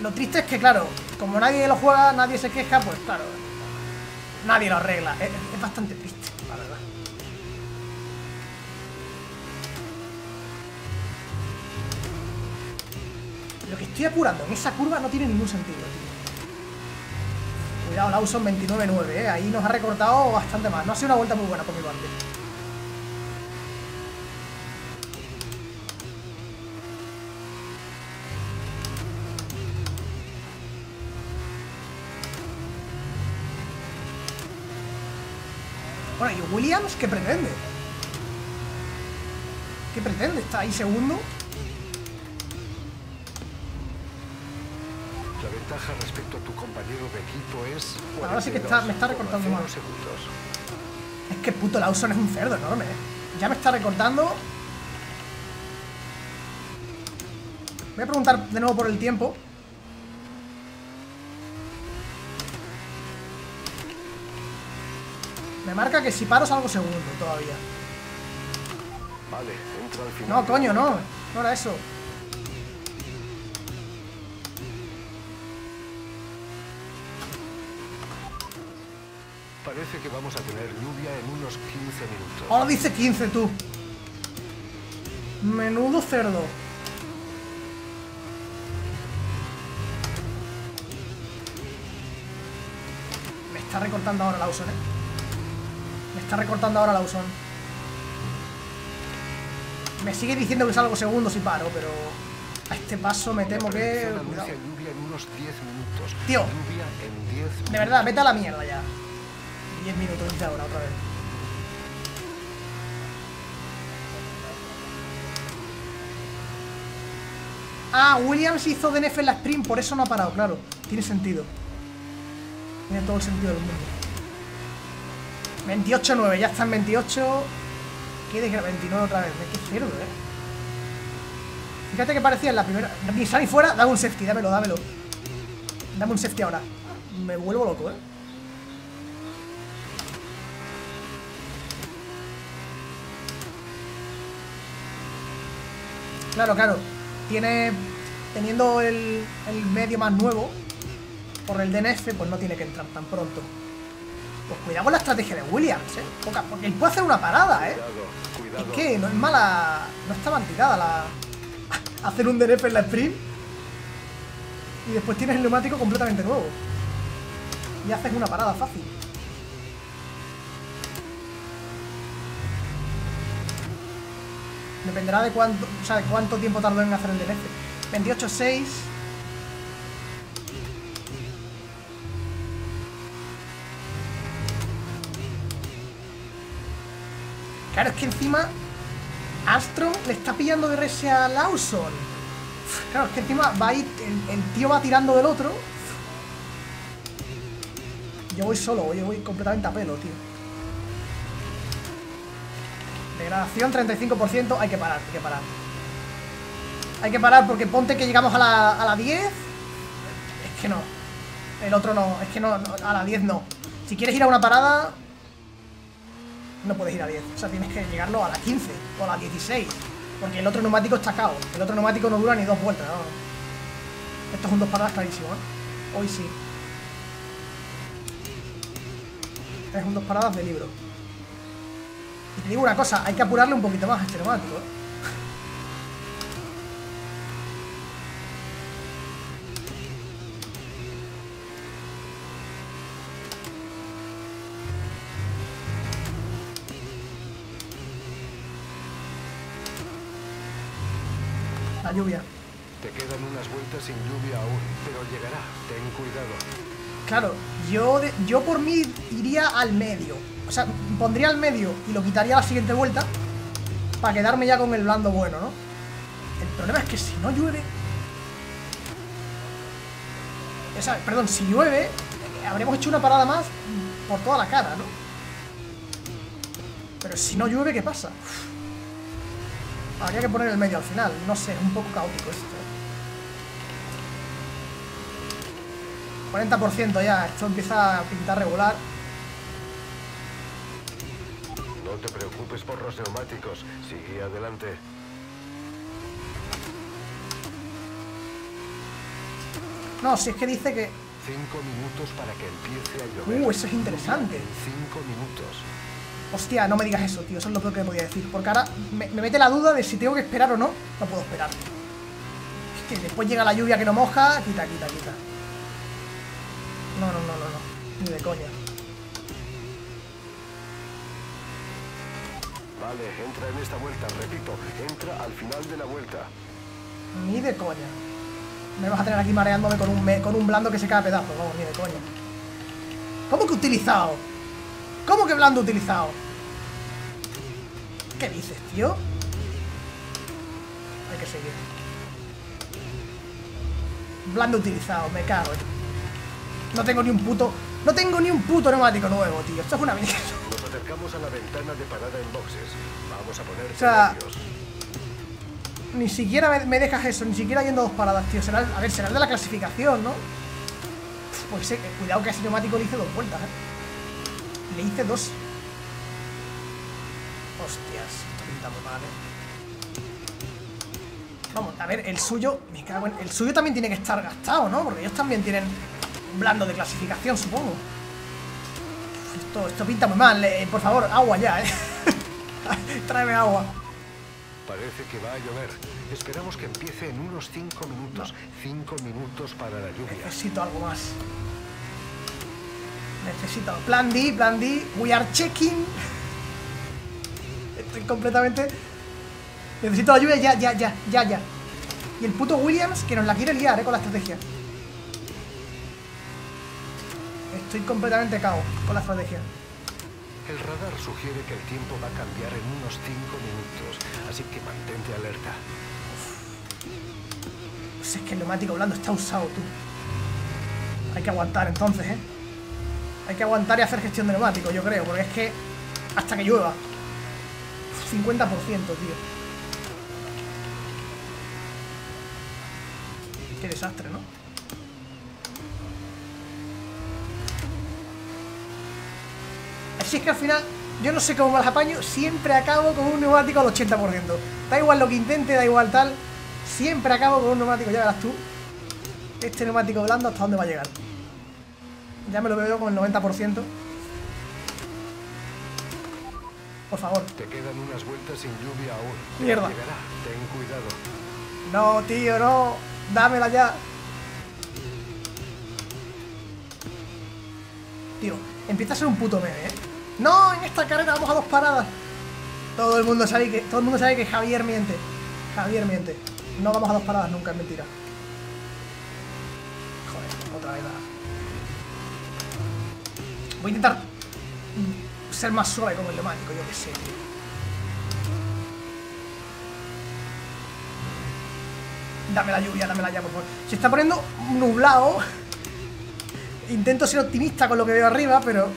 [SPEAKER 1] Lo triste es que, claro, como nadie lo juega, nadie se queja, pues claro, nadie lo arregla. Es, bastante triste, la verdad. Lo que estoy apurando en esa curva no tiene ningún sentido, tío. Cuidado, Lawson 29-9, ¿eh? Ahí nos ha recortado bastante más. No ha sido una vuelta muy buena por mi parte. Williams qué pretende? ¿Qué pretende? Está ahí segundo.
[SPEAKER 4] La ventaja respecto a tu compañero de equipo es.
[SPEAKER 1] Ahora sí que está- me está recortando
[SPEAKER 4] 42,0
[SPEAKER 1] más. Es que puto Lawson es un cerdo enorme, ¿eh? Ya me está recortando. Voy a preguntar de nuevo por el tiempo. Me marca que si paro salgo segundo todavía.
[SPEAKER 4] Vale, entra al final.
[SPEAKER 1] No, coño, no. No era eso.
[SPEAKER 4] Parece que vamos a tener lluvia en unos 15 minutos.
[SPEAKER 1] Ahora dice 15 tú. Menudo cerdo. Me está recortando ahora la Uson, ¿eh? Me está recortando ahora la Uson. Me sigue diciendo que salgo segundo si paro, pero... A este paso me temo que... Cuidado.
[SPEAKER 4] anuncia lluvia en unos 10 minutos.
[SPEAKER 1] Tío.
[SPEAKER 4] Lluvia en 10
[SPEAKER 1] De verdad, vete a la mierda ya. 10 minutos dice ahora otra vez. Ah, Williams hizo DNF en la sprint, por eso no ha parado, claro. Tiene sentido. Tiene todo el sentido del mundo. 28-9, ya está en 28. Qué desgra- 29 otra vez. Qué cerdo, eh. Fíjate que parecía en la primera. Ni sal ni fuera, dame un safety, dámelo, dámelo. Dame un safety ahora. Me vuelvo loco, eh. Claro, claro. Tiene. Teniendo el, el medio más nuevo, por el DNF, pues no tiene que entrar tan pronto. Pues cuidado con la estrategia de Williams, eh. Poca- él puede hacer una parada, eh.
[SPEAKER 4] Cuidado,
[SPEAKER 1] Es
[SPEAKER 4] cuidado.
[SPEAKER 1] que no es mala. No está mal tirada la. Hacer un DNF en la sprint. Y después tienes el neumático completamente nuevo. Y haces una parada fácil. Dependerá de cuánto, o sea, de cuánto tiempo tardó en hacer el DNF. 28.6. Claro, es que encima Astro le está pillando de rese a Lawson. Claro, es que encima va ahí, el, el tío va tirando del otro. Yo voy solo, yo voy completamente a pelo, tío. Degradación 35%, hay que parar, hay que parar. Hay que parar porque ponte que llegamos a la, a la 10. Es que no. El otro no, es que no, no, a la 10 no. Si quieres ir a una parada, no puedes ir a 10. O sea, tienes que llegarlo a la 15 o a la 16. Porque el otro neumático está cao. El otro neumático no dura ni dos vueltas. Esto es un dos paradas clarísimo, ¿eh? Hoy sí. Es un dos paradas de libro. Y te digo una cosa, hay que apurarle un poquito más a este neumático, ¿eh? Lluvia.
[SPEAKER 4] Te quedan unas vueltas sin lluvia aún, pero llegará. Ten cuidado.
[SPEAKER 1] Claro, yo, de- yo por mí iría al medio. O sea, pondría al medio y lo quitaría a la siguiente vuelta para quedarme ya con el blando bueno, ¿no? El problema es que si no llueve... Perdón, si llueve, habremos hecho una parada más por toda la cara, ¿no? Pero si no llueve, ¿qué pasa? Uf. Habría que poner el medio al final. No sé, es un poco caótico esto. ¿eh? 40% ya, esto empieza a pintar regular.
[SPEAKER 4] No te preocupes por los neumáticos. Sigue adelante.
[SPEAKER 1] No, si es que dice que...
[SPEAKER 4] Cinco minutos para que empiece a llover.
[SPEAKER 1] Uh, eso es interesante.
[SPEAKER 4] Cinco minutos.
[SPEAKER 1] Hostia, no me digas eso, tío. Eso es lo peor que me podía decir. Porque ahora me, me mete la duda de si tengo que esperar o no. No puedo esperar. Es que después llega la lluvia que no moja. Quita, quita, quita. No, no, no, no, no. Ni de coña.
[SPEAKER 4] Vale, entra en esta vuelta. Repito, entra al final de la vuelta.
[SPEAKER 1] Ni de coña. Me vas a tener aquí mareándome con un, me- con un blando que se cae a pedazos. Vamos, ni de coña. ¿Cómo que utilizado? ¿Cómo que blando utilizado? ¿Qué dices, tío? Hay que seguir. Blando utilizado, me cago. No tengo ni un puto... No tengo ni un puto neumático nuevo, tío. Esto es una mierda.
[SPEAKER 4] Nos acercamos a la ventana de parada en boxes. Vamos a poner
[SPEAKER 1] O sea. Ni siquiera me, dejas eso, ni siquiera yendo a dos paradas, tío. Será, a ver, será el de la clasificación, ¿no? Pues eh, cuidado que ese neumático le hice dos vueltas, ¿eh? Le hice dos. Hostias, esto pinta muy mal, ¿eh? Vamos, a ver, el suyo... Me cago en... El suyo también tiene que estar gastado, ¿no? Porque ellos también tienen un blando de clasificación, supongo. Esto, esto pinta muy mal. eh, por favor, agua ya, ¿eh? Tráeme agua.
[SPEAKER 4] Parece que va a llover. Esperamos que empiece en unos 5 minutos. 5 minutos para la lluvia.
[SPEAKER 1] Necesito algo más. Necesito plan D, plan D. We are checking. Estoy completamente. Necesito lluvia ya, ya, ya, ya, ya. Y el puto Williams que nos la quiere liar, eh, con la estrategia. Estoy completamente cao con la estrategia.
[SPEAKER 4] El radar sugiere que el tiempo va a cambiar en unos 5 minutos, así que mantente alerta.
[SPEAKER 1] Pues es que el neumático blando está usado, tú. Hay que aguantar entonces, ¿eh? Hay que aguantar y hacer gestión de neumático, yo creo, porque es que hasta que llueva. 50%, tío. Qué desastre, ¿no? Así es que al final, yo no sé cómo me las apaño, siempre acabo con un neumático al 80%. Da igual lo que intente, da igual tal, siempre acabo con un neumático, ya verás tú. Este neumático blando hasta dónde va a llegar. Ya me lo veo con el 90%. Por favor.
[SPEAKER 4] Te quedan unas vueltas sin lluvia aún.
[SPEAKER 1] Mierda.
[SPEAKER 4] Llegará. Ten cuidado.
[SPEAKER 1] No, tío, no. Dámela ya. Tío, empieza a ser un puto meme, ¿eh? No, en esta carrera vamos a dos paradas. Todo el mundo sabe que todo el mundo sabe que Javier miente. Javier miente. No vamos a dos paradas nunca, es mentira. Joder, otra vez. Voy a intentar ser más suave con el neumático, yo qué sé. Dame la lluvia, dame la ya, por favor. Se está poniendo nublado. Intento ser optimista con lo que veo arriba, pero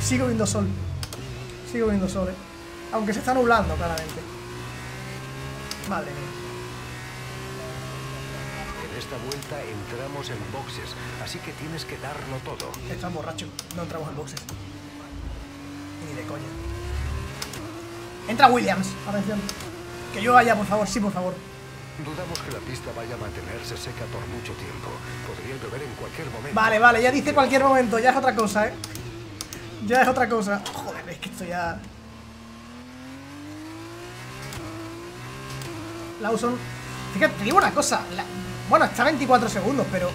[SPEAKER 1] sigo viendo sol. Sigo viendo sol, eh. Aunque se está nublando, claramente. Madre mía.
[SPEAKER 4] Esta vuelta entramos en boxes, así que tienes que darlo todo.
[SPEAKER 1] Estás borracho. No entramos en boxes. Ni de coña. Entra Williams. Atención. Que llueva ya, por favor. Sí, por favor.
[SPEAKER 4] Dudamos que la pista vaya a mantenerse seca por mucho tiempo. Podría llover en cualquier momento.
[SPEAKER 1] Vale, vale. Ya dice cualquier momento. Ya es otra cosa, eh. Ya es otra cosa. Joder, es que esto ya... Lawson... Fíjate, te digo una cosa. la- Bueno, está a 24 segundos, pero...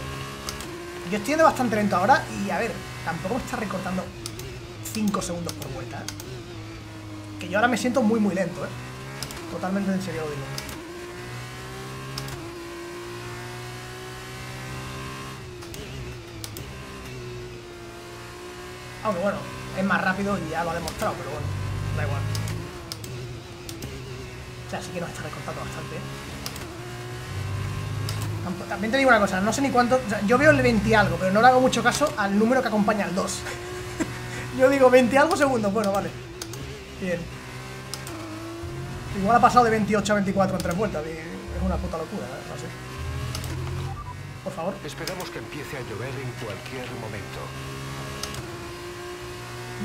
[SPEAKER 1] Yo estoy yendo bastante lento ahora y, a ver, tampoco me está recortando 5 segundos por vuelta, ¿eh? Que yo ahora me siento muy, muy lento, ¿eh? Totalmente en serio lo digo. Aunque bueno, es más rápido y ya lo ha demostrado, pero bueno, da igual. O sea, sí que nos está recortando bastante. ¿eh? También te digo una cosa, no sé ni cuánto. o sea, yo veo el 20 y algo, pero no le hago mucho caso al número que acompaña al 2. yo digo 20 y algo segundos, bueno, vale. Bien. Igual ha pasado de 28 a 24 en tres vueltas. Es una puta locura, ¿eh? no sé. Por favor.
[SPEAKER 4] Esperamos que empiece a llover en cualquier momento.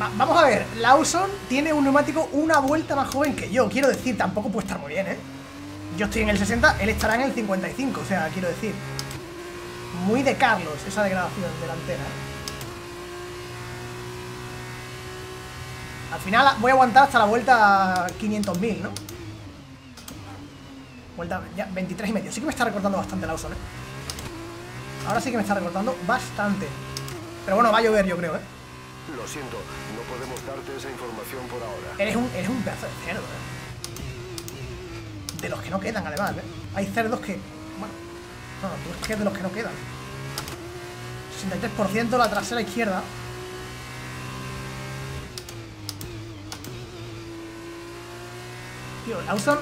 [SPEAKER 1] Va- vamos a ver, Lawson tiene un neumático una vuelta más joven que yo. Quiero decir, tampoco puede estar muy bien, ¿eh? Yo estoy en el 60, él estará en el 55, o sea, quiero decir. Muy de Carlos esa degradación delantera. Al final voy a aguantar hasta la vuelta 500.000, ¿no? Vuelta ya 23 y medio. Sí que me está recortando bastante Lawson, ¿eh? Ahora sí que me está recortando bastante. Pero bueno, va a llover, yo creo, ¿eh?
[SPEAKER 4] Lo siento, no podemos darte esa información por ahora.
[SPEAKER 1] Eres un, eres un pedazo de cerdo, ¿eh? De los que no quedan, además, ¿eh? Hay cerdos que... Bueno... No, tú es que es de los que no quedan. 63% la trasera izquierda. Tío, Lawson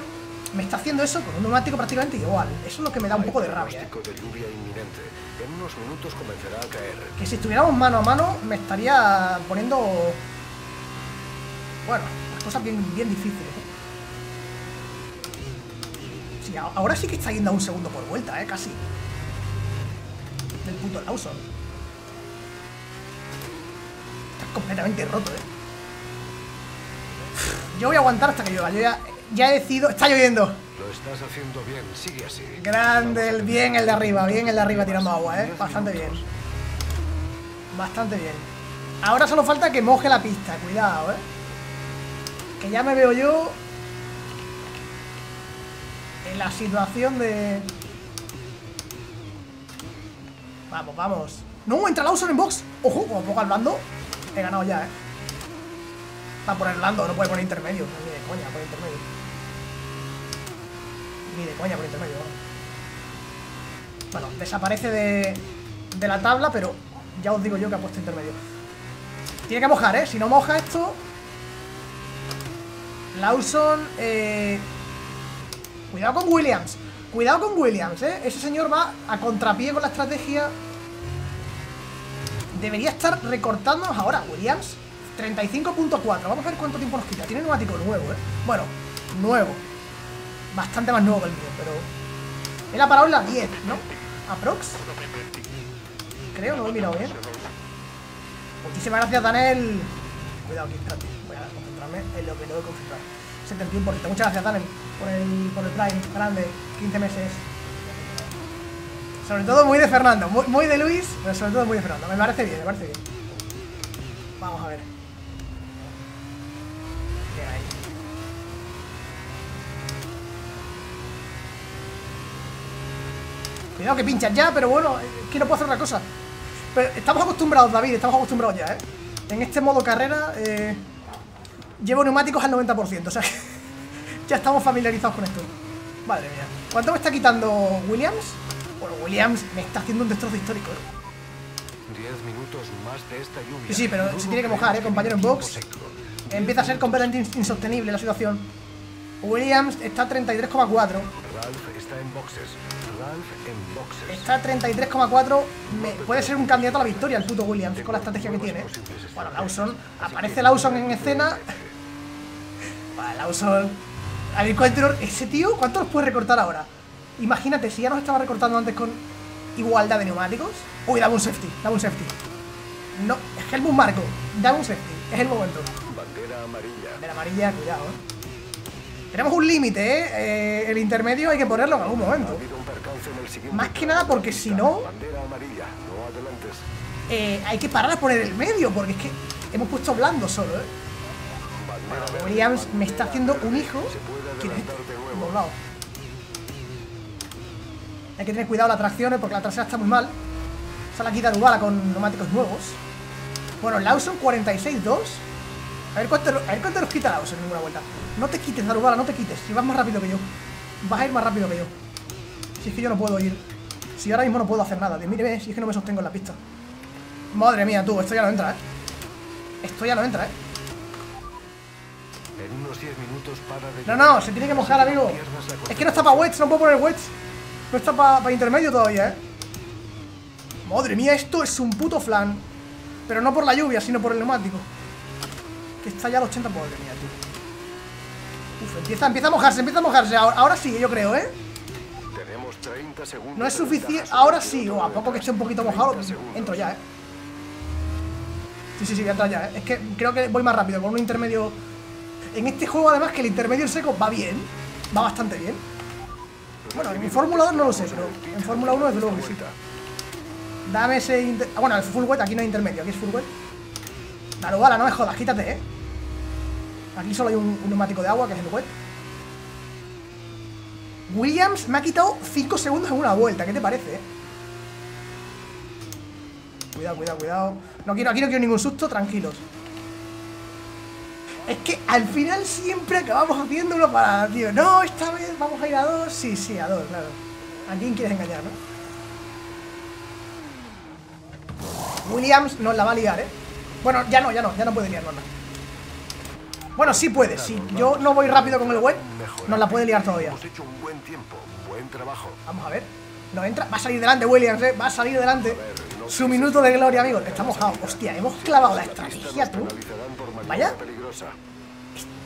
[SPEAKER 1] me está haciendo eso con un neumático prácticamente igual. Eso es lo que me da un poco de rabia, ¿eh?
[SPEAKER 4] pronóstico de lluvia inminente. En unos minutos comenzará a caer.
[SPEAKER 1] Que si estuviéramos mano a mano me estaría poniendo... Bueno, las cosas bien, bien difíciles. ¿eh? Sí, ahora sí que está yendo a un segundo por vuelta, ¿eh? Casi. Del puto Lawson. Está completamente roto, ¿eh? Yo voy a aguantar hasta que llueva. Yo ya, ya he decidido... ¡Está lloviendo!
[SPEAKER 4] Lo estás haciendo bien, sigue así.
[SPEAKER 1] Grande, el bien el de arriba, bien el de arriba tirando agua, ¿eh? Bastante bien. Bastante bien. Ahora solo falta que moje la pista, cuidado, ¿eh? Que ya me veo yo la situación de... Vamos, vamos. No, entra Lawson en box. Ojo, como ponga el blando, he ganado ya, eh. Va a poner blando, no puede poner intermedio. Ni de coña, por intermedio. Ni de coña por intermedio. Bueno, desaparece de, de la tabla, pero ya os digo yo que ha puesto intermedio. Tiene que mojar, ¿eh? Si no moja esto... Lawson... Eh... Cuidado con Williams. Cuidado con Williams, ¿eh? Ese señor va a contrapié con la estrategia. Debería estar recortándonos ahora. Williams, 35.4. Vamos a ver cuánto tiempo nos quita. Tiene neumático nuevo, ¿eh? Bueno, nuevo. Bastante más nuevo que el mío, pero... Él ha parado en la 10, ¿no? Aprox. Creo, no lo he mirado bien. Muchísimas gracias, Daniel. Cuidado aquí, espérate. Voy a concentrarme en lo que tengo que concentrar. 71%. Muchas gracias, Daniel, por el, por el Prime grande. 15 meses. Sobre todo muy de Fernando. Muy, de Luis, pero sobre todo muy de Fernando. Me parece bien, me parece bien. Vamos a ver. Cuidado que pinchas ya, pero bueno, es que no puedo hacer otra cosa. Pero estamos acostumbrados, David, estamos acostumbrados ya, ¿eh? En este modo carrera, eh, llevo neumáticos al 90%, o sea que ya estamos familiarizados con esto. Madre mía. ¿Cuánto me está quitando Williams? Bueno, Williams me está haciendo un destrozo histórico, ¿eh?
[SPEAKER 4] 10 minutos más de esta lluvia.
[SPEAKER 1] Sí, sí, pero se tiene que mojar, ¿eh, compañero en box? Empieza a ser completamente ins- insostenible la situación. Williams está a 33,4.
[SPEAKER 4] Ralph está en boxes.
[SPEAKER 1] Está a 33,4. Me- Puede ser un candidato a la victoria el puto Williams con la estrategia que tiene. Bueno, Lawson. Aparece Lawson en escena. Vale, Lawson. Agriculture. Ese tío, ¿cuánto los puede recortar ahora? Imagínate, si ya nos estaba recortando antes con igualdad de neumáticos. Uy, dame un safety, dame un safety. No, es que el bus marco. Dame un safety. Es el momento.
[SPEAKER 4] Bandera amarilla.
[SPEAKER 1] De la amarilla, cuidado, eh. Tenemos un límite, ¿eh? Eh, El intermedio hay que ponerlo en algún momento. Más que nada porque si no,
[SPEAKER 4] Bandera
[SPEAKER 1] eh, hay que parar a poner el medio, porque es que hemos puesto blando solo, ¿eh? Williams me está haciendo un hijo. Doblado. Hay que tener cuidado las tracciones porque la trasera está muy mal. Sale aquí Darubala con neumáticos nuevos. Bueno, Lawson 46.2. A ver cuánto, a ver cuánto quita Lawson en ninguna vuelta. No te quites, Darubala, no te quites. Si vas más rápido que yo. Vas a ir más rápido que yo. Si es que yo no puedo ir. Si ahora mismo no puedo hacer nada. Míreme, si es que no me sostengo en la pista. Madre mía, tú, esto ya no entra, ¿eh? Esto ya no entra, ¿eh?
[SPEAKER 4] En unos 10 minutos para de
[SPEAKER 1] No, no, se tiene que mojar, amigo. Es que no está para wets, no puedo poner wets. No está para intermedio todavía, ¿eh? Madre mía, esto es un puto flan. Pero no por la lluvia, sino por el neumático. Que está ya al 80, madre mía, tú. Uf, empieza, empieza a mojarse, empieza a mojarse. Ahora, ahora sí, yo creo, ¿eh?
[SPEAKER 4] Tenemos 30 segundos.
[SPEAKER 1] No es suficiente. Ahora sí, o a poco que esté un poquito mojado,
[SPEAKER 4] 30 segundos.
[SPEAKER 1] entro ya, ¿eh? Sí, sí, sí, voy a entrar ya, ¿eh? Es que creo que voy más rápido con un intermedio. En este juego, además, que el intermedio en seco va bien. Va bastante bien. Bueno, en Fórmula 2 no lo sé, pero en Fórmula 1 desde luego que sí. Dame ese... inter- Ah, bueno, el full wet, aquí no hay intermedio, aquí es full wet. Dale, bala, no me jodas, quítate, ¿eh? Aquí solo hay un, un neumático de agua, que es el wet. Williams me ha quitado 5 segundos en una vuelta, ¿qué te parece, eh? Cuidado, cuidado, cuidado. No quiero, aquí no quiero ningún susto, tranquilos. Es que al final siempre acabamos haciendo una parada, tío. No, esta vez vamos a ir a dos. Sí, sí, a dos, claro. ¿A quién quieres engañar, no? Williams nos la va a liar, ¿eh? Bueno, ya no, ya no, ya no puede liarnos nada. Bueno, sí puede. Si yo no voy rápido con el web, nos la puede liar todavía.
[SPEAKER 4] Hemos hecho un buen tiempo. Buen trabajo.
[SPEAKER 1] Vamos a ver. No entra. Va a salir delante Williams, ¿eh? Va a salir delante. Su minuto de gloria, amigos. Está mojado. Hostia, hemos clavado la estrategia, tú. Vaya.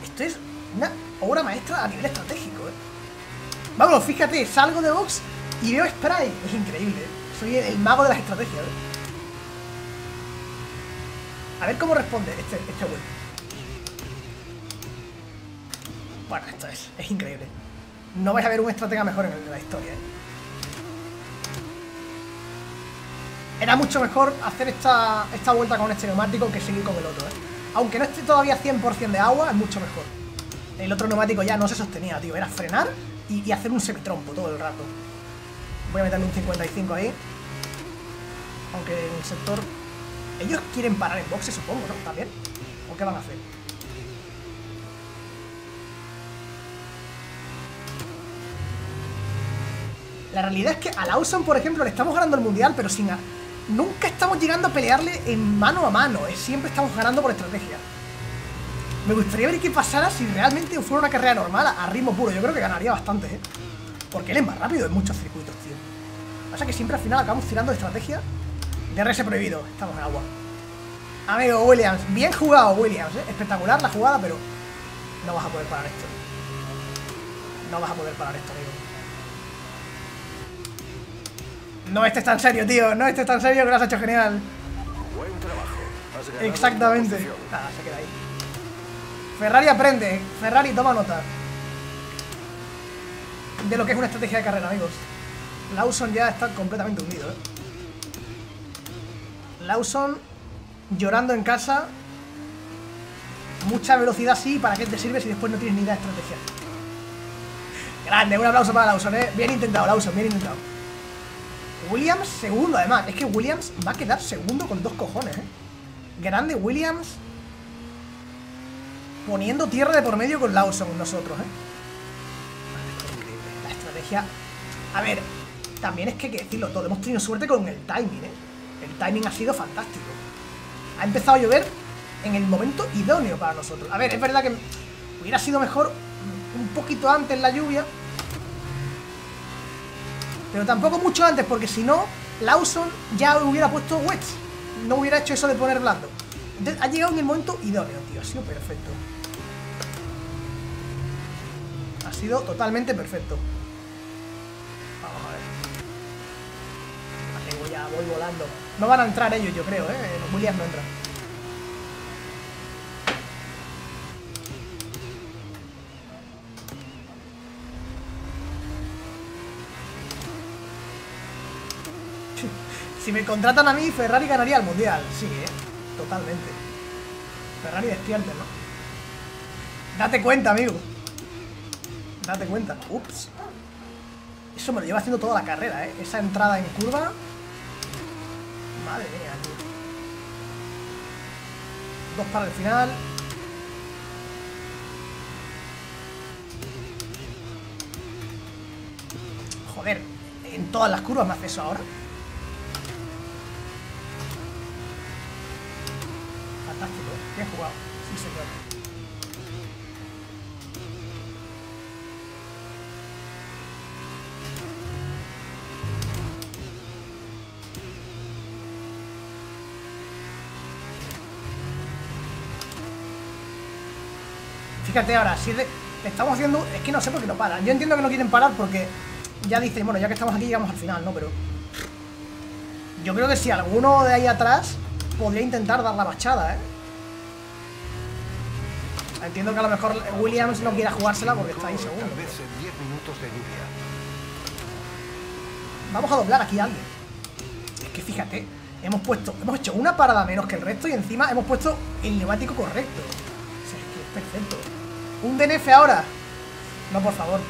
[SPEAKER 1] Esto es una obra maestra a nivel estratégico, ¿eh? Vamos, fíjate, salgo de box y veo spray. Es increíble, ¿eh? Soy el, el mago de las estrategias, ¿eh? A ver cómo responde este, este web. Bueno, esto es, es increíble. No vais a ver un estratega mejor en, en la historia, ¿eh? Era mucho mejor hacer esta, esta vuelta con este neumático que seguir con el otro, ¿eh? Aunque no esté todavía 100% de agua, es mucho mejor. El otro neumático ya no se sostenía, tío. Era frenar y, hacer un semitrompo todo el rato. Voy a meterle un 55 ahí. Aunque en el sector... Ellos quieren parar en boxe, supongo, ¿no? También. ¿O qué van a hacer? La realidad es que a Lawson, por ejemplo, le estamos ganando el mundial, pero sin. Nunca estamos llegando a pelearle en mano a mano. eh, Siempre estamos ganando por estrategia. Me gustaría ver qué pasara si realmente fuera una carrera normal a, ritmo puro. Yo creo que ganaría bastante, ¿eh? Porque él es más rápido en muchos circuitos, tío. Pasa que siempre al final acabamos tirando de estrategia. DRS prohibido. Estamos en agua. Amigo Williams, bien jugado Williams, ¿eh? Espectacular la jugada, pero no vas a poder parar esto. No vas a poder parar esto, amigo. No estés tan serio, tío. No estés tan serio que lo has hecho genial.
[SPEAKER 4] Buen trabajo.
[SPEAKER 1] Exactamente. Nada, se queda ahí. Ferrari aprende. Ferrari toma nota. De lo que es una estrategia de carrera, amigos. Lawson ya está completamente hundido, ¿eh? Lawson llorando en casa. Mucha velocidad sí, ¿para qué te sirve si después no tienes ni idea de estrategia? Grande, un aplauso para Lawson, ¿eh? Bien intentado, Lawson, bien intentado. Williams segundo, además. Es que Williams va a quedar segundo con dos cojones, ¿eh? Grande Williams poniendo tierra de por medio con Lawson nosotros, ¿eh? La estrategia... A ver, también es que hay que decirlo todo. Hemos tenido suerte con el timing, ¿eh? El timing ha sido fantástico. Ha empezado a llover en el momento idóneo para nosotros. A ver, es verdad que hubiera sido mejor un poquito antes la lluvia, pero tampoco mucho antes, porque si no, Lawson ya hubiera puesto wets. No hubiera hecho eso de poner blando. Entonces, ha llegado en el momento idóneo, tío. Ha sido perfecto. Ha sido totalmente perfecto. Vamos a ver. Voy volando. No van a entrar ellos, yo creo, ¿eh? Los Williams no entran. Si me contratan a mí, Ferrari ganaría el mundial. Sí, ¿eh? Totalmente. Ferrari despierte, ¿no? Date cuenta, amigo. Date cuenta. Ups. Eso me lo lleva haciendo toda la carrera, ¿eh? Esa entrada en curva. Madre mía, tío. Dos para el final. Joder, en todas las curvas me hace eso ahora. Fantástico, ¿eh? Bien jugado. Sí, señor. Fíjate ahora, si de- estamos haciendo. Es que no sé por qué no paran. Yo entiendo que no quieren parar porque ya dicen, bueno, ya que estamos aquí, llegamos al final, ¿no? Pero. Yo creo que si alguno de ahí atrás podría intentar dar la machada, ¿eh? Entiendo que a lo mejor Williams no quiera jugársela porque está ahí segundo.
[SPEAKER 4] Tal vez en 10 minutos de lluvia.
[SPEAKER 1] Vamos a doblar aquí a alguien. Es que fíjate, hemos puesto, hemos hecho una parada menos que el resto y encima hemos puesto el neumático correcto. O sea, es que es perfecto. Un DNF ahora. No, por favor.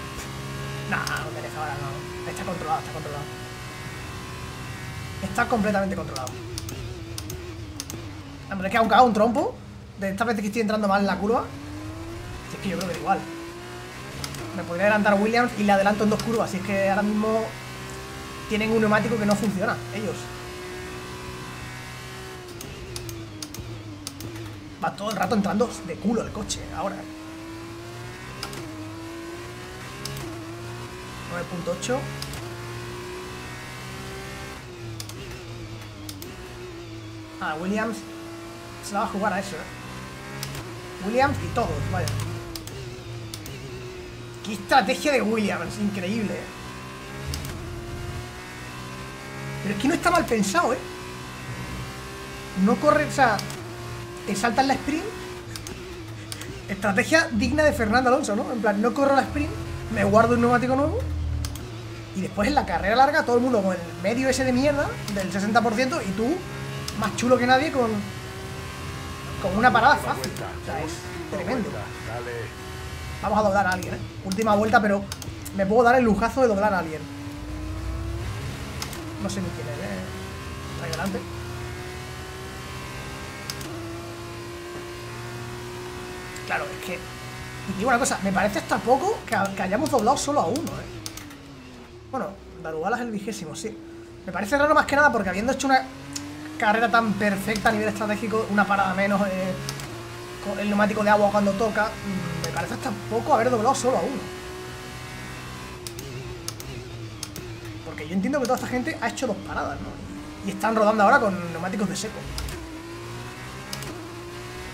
[SPEAKER 1] No, un DNF ahora no. Está controlado, está controlado. Está completamente controlado. Hombre, es que aunque haga un trompo, de estas veces que estoy entrando mal en la curva, si es que yo creo que da igual. Me podría adelantar Williams y le adelanto en dos curvas, si es que ahora mismo tienen un neumático que no funciona, ellos. Va todo el rato entrando de culo el coche, ahora. 9.8. Ah, Williams se la va a jugar a eso, ¿eh? Williams y todos, vaya. Qué estrategia de Williams, increíble, ¿eh? Pero es que no está mal pensado, ¿eh? No corre, o sea, te saltas la sprint. Estrategia digna de Fernando Alonso, ¿no? En plan, no corro la sprint, me guardo un neumático nuevo. Y después en la carrera larga, todo el mundo con el medio ese de mierda, del 60%, y tú, más chulo que nadie, con, con una parada fácil. O sea, es tremendo. Vamos a doblar a alguien, ¿eh? Última vuelta, pero me puedo dar el lujazo de doblar a alguien. No sé ni quién es, ¿eh? Ahí delante. Claro, es que... Y digo una cosa, me parece hasta poco que, que hayamos doblado solo a uno, ¿eh? Bueno, Darubala es el vigésimo, sí. Me parece raro más que nada porque habiendo hecho una carrera tan perfecta a nivel estratégico, una parada menos, eh, con el neumático de agua cuando toca, mm, me parece hasta poco haber doblado solo a uno. Porque yo entiendo que toda esta gente ha hecho dos paradas, ¿no? Y están rodando ahora con neumáticos de seco.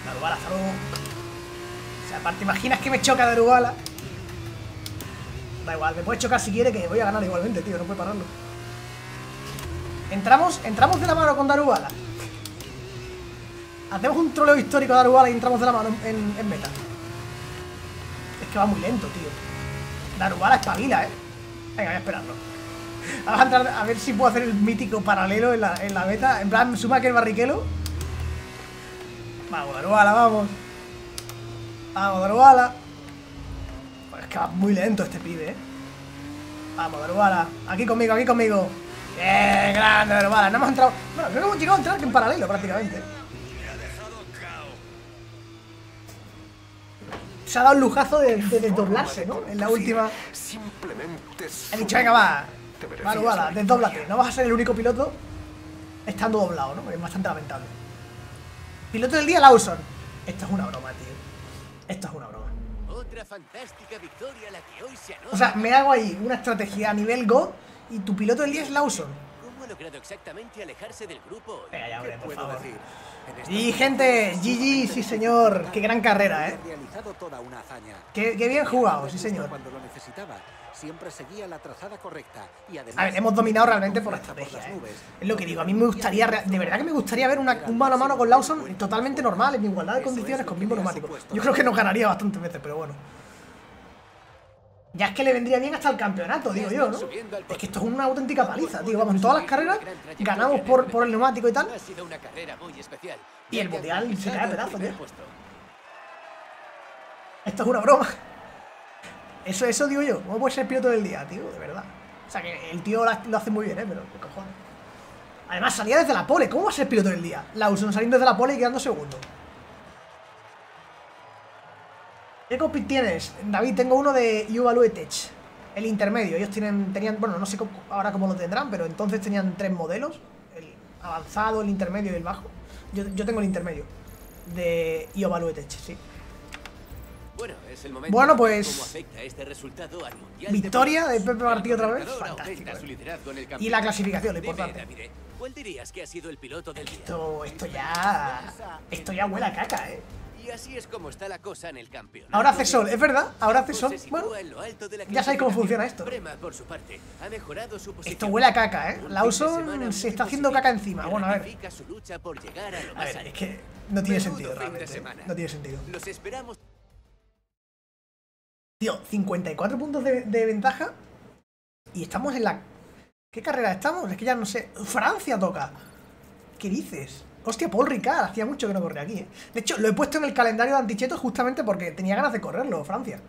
[SPEAKER 1] Darubala, hasta luego. O sea, aparte, imaginas que me choca Darubala. Da igual, me puede chocar si quiere que voy a ganar igualmente, tío, no puede pararlo. Entramos, entramos de la mano con Darubala. Hacemos un troleo histórico de Darubala y entramos de la mano en, en meta. Es que va muy lento, tío. Darubala espabila, eh. Venga, voy a esperarlo. Vamos a entrar a ver si puedo hacer el mítico paralelo en la, en la meta. En plan, suma que el barriquelo. Vamos, Darubala, vamos. Vamos, Darubala. Es que va muy lento este pibe, eh. Vamos, Darubala. Aquí conmigo, aquí conmigo. Bien, grande, Darubala. No hemos entrado. Bueno, creo que hemos llegado a entrar en paralelo prácticamente. Se ha dado el lujazo de, de desdoblarse, ¿no? En la última.
[SPEAKER 4] Simplemente
[SPEAKER 1] He dicho, venga, va.
[SPEAKER 4] Te merecías
[SPEAKER 1] Darubala,
[SPEAKER 4] la
[SPEAKER 1] desdóblate. No vas a ser el único piloto estando doblado, ¿no? Es bastante lamentable. Piloto del día, Lawson. Esto es una broma, tío. Esto es una broma.
[SPEAKER 2] Otra fantástica victoria la que hoy se.
[SPEAKER 1] O sea, me hago ahí una estrategia a nivel Go y tu piloto del día es Lawson.
[SPEAKER 2] ¿Cómo ha logrado exactamente alejarse del grupo hoy?
[SPEAKER 1] Venga, ya, hombre, por favor. Y gente, GG, sí señor. Qué gran carrera, eh.
[SPEAKER 3] toda una.
[SPEAKER 1] Qué, qué bien jugado, sí señor.
[SPEAKER 3] Cuando lo necesitaba, siempre seguía la trazada correcta y además
[SPEAKER 1] A ver, hemos dominado realmente por la estrategia, ¿eh? Es lo que digo, a mí me gustaría, de verdad que me gustaría ver una- un mano a mano con Lawson totalmente normal, en igualdad de condiciones, con mismo neumático. Yo creo que nos ganaría bastantes veces, pero bueno. Ya es que le vendría bien hasta el campeonato, digo yo, ¿no? Es que esto es una auténtica paliza, tío. Vamos, en todas las carreras ganamos por, por el neumático y tal. Y el mundial se cae a pedazos, tío. Esto es una broma. Eso, eso digo yo. ¿Cómo puede ser piloto del día, tío? De verdad. O sea, que el tío lo hace muy bien, ¿eh? Pero, ¿qué cojones? Además, salía desde la pole. ¿Cómo va a ser piloto del día? Lawson saliendo desde la pole y quedando segundo. ¿Qué cockpit tienes? David, tengo uno de Uvalue Tech. El intermedio. Ellos tienen, tenían, bueno, no sé cómo- ahora cómo lo tendrán, pero entonces tenían tres modelos. El avanzado, el intermedio y el bajo. Yo, yo tengo el intermedio. De Uvalue Tech, sí.
[SPEAKER 2] Bueno, es el momento
[SPEAKER 1] Bueno, pues,
[SPEAKER 2] este al
[SPEAKER 1] Victoria de. Pepe Martí otra vez, fantástico, eh. Y la clasificación, lo importante.
[SPEAKER 2] Davide, ¿Cuál dirías que ha sido el piloto del?
[SPEAKER 1] Esto, esto ya. Esto ya huele a caca, eh.
[SPEAKER 2] Y así es como está la cosa en el campeonato.
[SPEAKER 1] Ahora hace sol, es verdad, ahora hace sol. Bueno, ya sabéis cómo funciona esto.
[SPEAKER 2] Brema, por su parte, ha mejorado su posición.
[SPEAKER 1] esto huele a caca, eh. Lawson se está haciendo caca encima. Bueno, a ver.
[SPEAKER 2] a
[SPEAKER 1] ver, es que no tiene sentido realmente. eh. No tiene sentido.
[SPEAKER 2] Los esperamos
[SPEAKER 1] Tío, 54 puntos de, de ventaja. Y estamos en la. ¿Qué carrera estamos? Es que ya no sé. Francia toca. ¿Qué dices? Hostia, Paul Ricard, hacía mucho que no corría aquí, ¿eh? De hecho, lo he puesto en el calendario de Anticheto justamente porque tenía ganas de correrlo, Francia.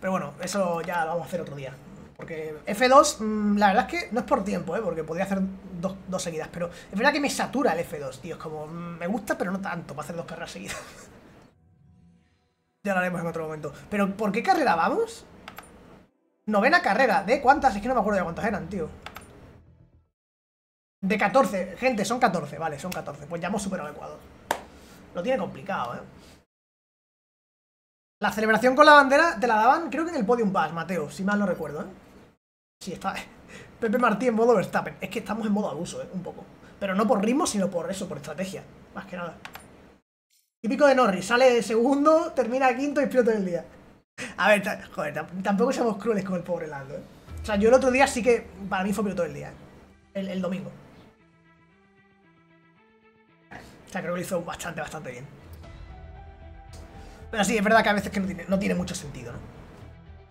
[SPEAKER 1] Pero bueno, eso ya lo vamos a hacer otro día. Porque F2, mm, la verdad es que no es por tiempo, ¿eh? Porque podría hacer dos, seguidas. Pero es verdad que me satura el F2, tío. Es como, mm, me gusta, pero no tanto para hacer dos carreras seguidas. ya lo haremos en otro momento. Pero, ¿por qué carrera vamos? Novena carrera. ¿De cuántas? Es que no me acuerdo de cuántas eran, tío. De 14. Gente, son 14. Vale, son 14. Pues ya hemos superado el Ecuador. Lo tiene complicado, ¿eh? La celebración con la bandera te la daban, creo que en el Podium Pass, Mateo, si mal no recuerdo, ¿eh? Sí, está. Pepe Martí en modo Verstappen. Es que estamos en modo abuso, ¿eh? Un poco. Pero no por ritmo, sino por eso, por estrategia. Más que nada. Típico de Norris. Sale segundo, termina quinto y piloto del día. A ver, joder, tam- tampoco seamos crueles con el pobre Lando, ¿eh? O sea, yo el otro día sí que para mí fue piloto del día, ¿eh? El domingo. O sea, creo que lo hizo bastante, bastante bien. Pero sí, es verdad que a veces que no tiene, no tiene mucho sentido, ¿no?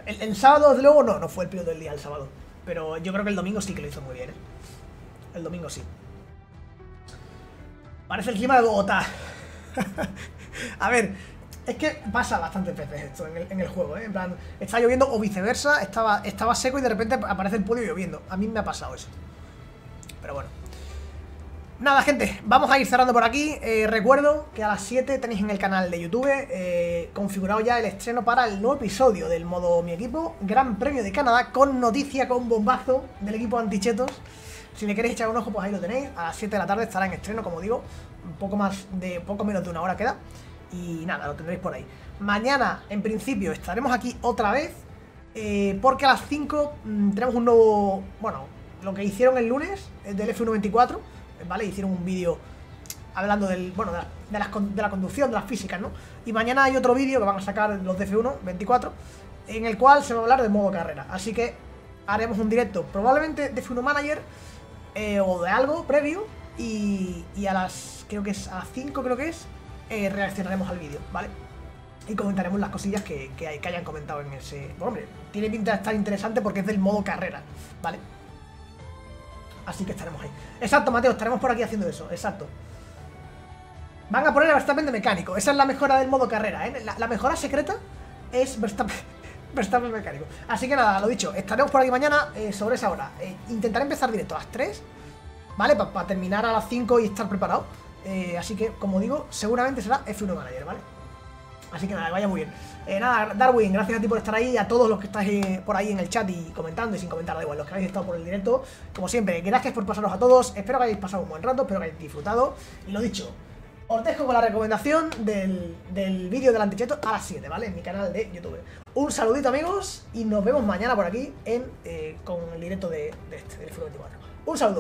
[SPEAKER 1] El, sábado, desde luego, no, no fue el piloto del día el sábado. Pero yo creo que el domingo sí que lo hizo muy bien, ¿eh? El domingo sí. Parece el clima de Bogotá. a ver, Es que pasa bastantes veces esto en el, juego, ¿eh? En plan, está lloviendo o viceversa, estaba, estaba seco y de repente aparece el podio lloviendo. A mí me ha pasado eso. Pero bueno. Nada, gente, vamos a ir cerrando por aquí. Eh, recuerdo que a las 7 tenéis en el canal de YouTube eh, configurado ya el estreno para el nuevo episodio del modo Mi Equipo, Gran Premio de Canadá, con noticia, con bombazo del equipo Antichetos. Si le queréis echar un ojo, pues ahí lo tenéis. A las 7 de la tarde estará en estreno, como digo. Un poco más de, poco menos de una hora queda. Y nada, lo tendréis por ahí. Mañana, en principio, estaremos aquí otra vez. eh, porque a las 5 mm, tenemos un nuevo. Bueno, lo que hicieron el lunes, el del F124, ¿vale? Hicieron un vídeo hablando del, bueno, de la, las de la conducción, de las físicas, ¿no? Y mañana hay otro vídeo que van a sacar los de F1 24, en el cual se va a hablar de modo carrera. Así que haremos un directo, probablemente de F1 Manager eh, o de algo previo. Y, y a las, creo que es a las 5, creo que es, eh, reaccionaremos al vídeo, ¿vale? Y comentaremos las cosillas que, que, hay- que hayan comentado en ese. Bueno, hombre, tiene pinta de estar interesante porque es del modo carrera, ¿vale? Así que estaremos ahí. Exacto, Mateo, estaremos por aquí haciendo eso, exacto. Van a poner a Verstappen de mecánico. Esa es la mejora del modo carrera, ¿eh? La, mejora secreta es Verstappen, Verstappen mecánico. Así que nada, lo dicho, estaremos por aquí mañana eh, sobre esa hora. Eh, intentaré empezar directo a las 3, ¿vale? Para terminar a las 5 y estar preparado. Eh, así que, como digo, seguramente será F1 Manager, ¿vale? Así que nada, vaya muy bien. Eh, nada, Darwin, gracias a ti por estar ahí, a todos los que estáis eh, por ahí en el chat y comentando y sin comentar, da igual, los que habéis estado por el directo. Como siempre, gracias por pasaros a todos. Espero que hayáis pasado un buen rato, espero que hayáis disfrutado. Y lo dicho, os dejo con la recomendación del, del vídeo del anticheto a las 7, ¿vale? En mi canal de YouTube. Un saludito, amigos, y nos vemos mañana por aquí en, eh, con el directo de, este, del F24. Un saludo.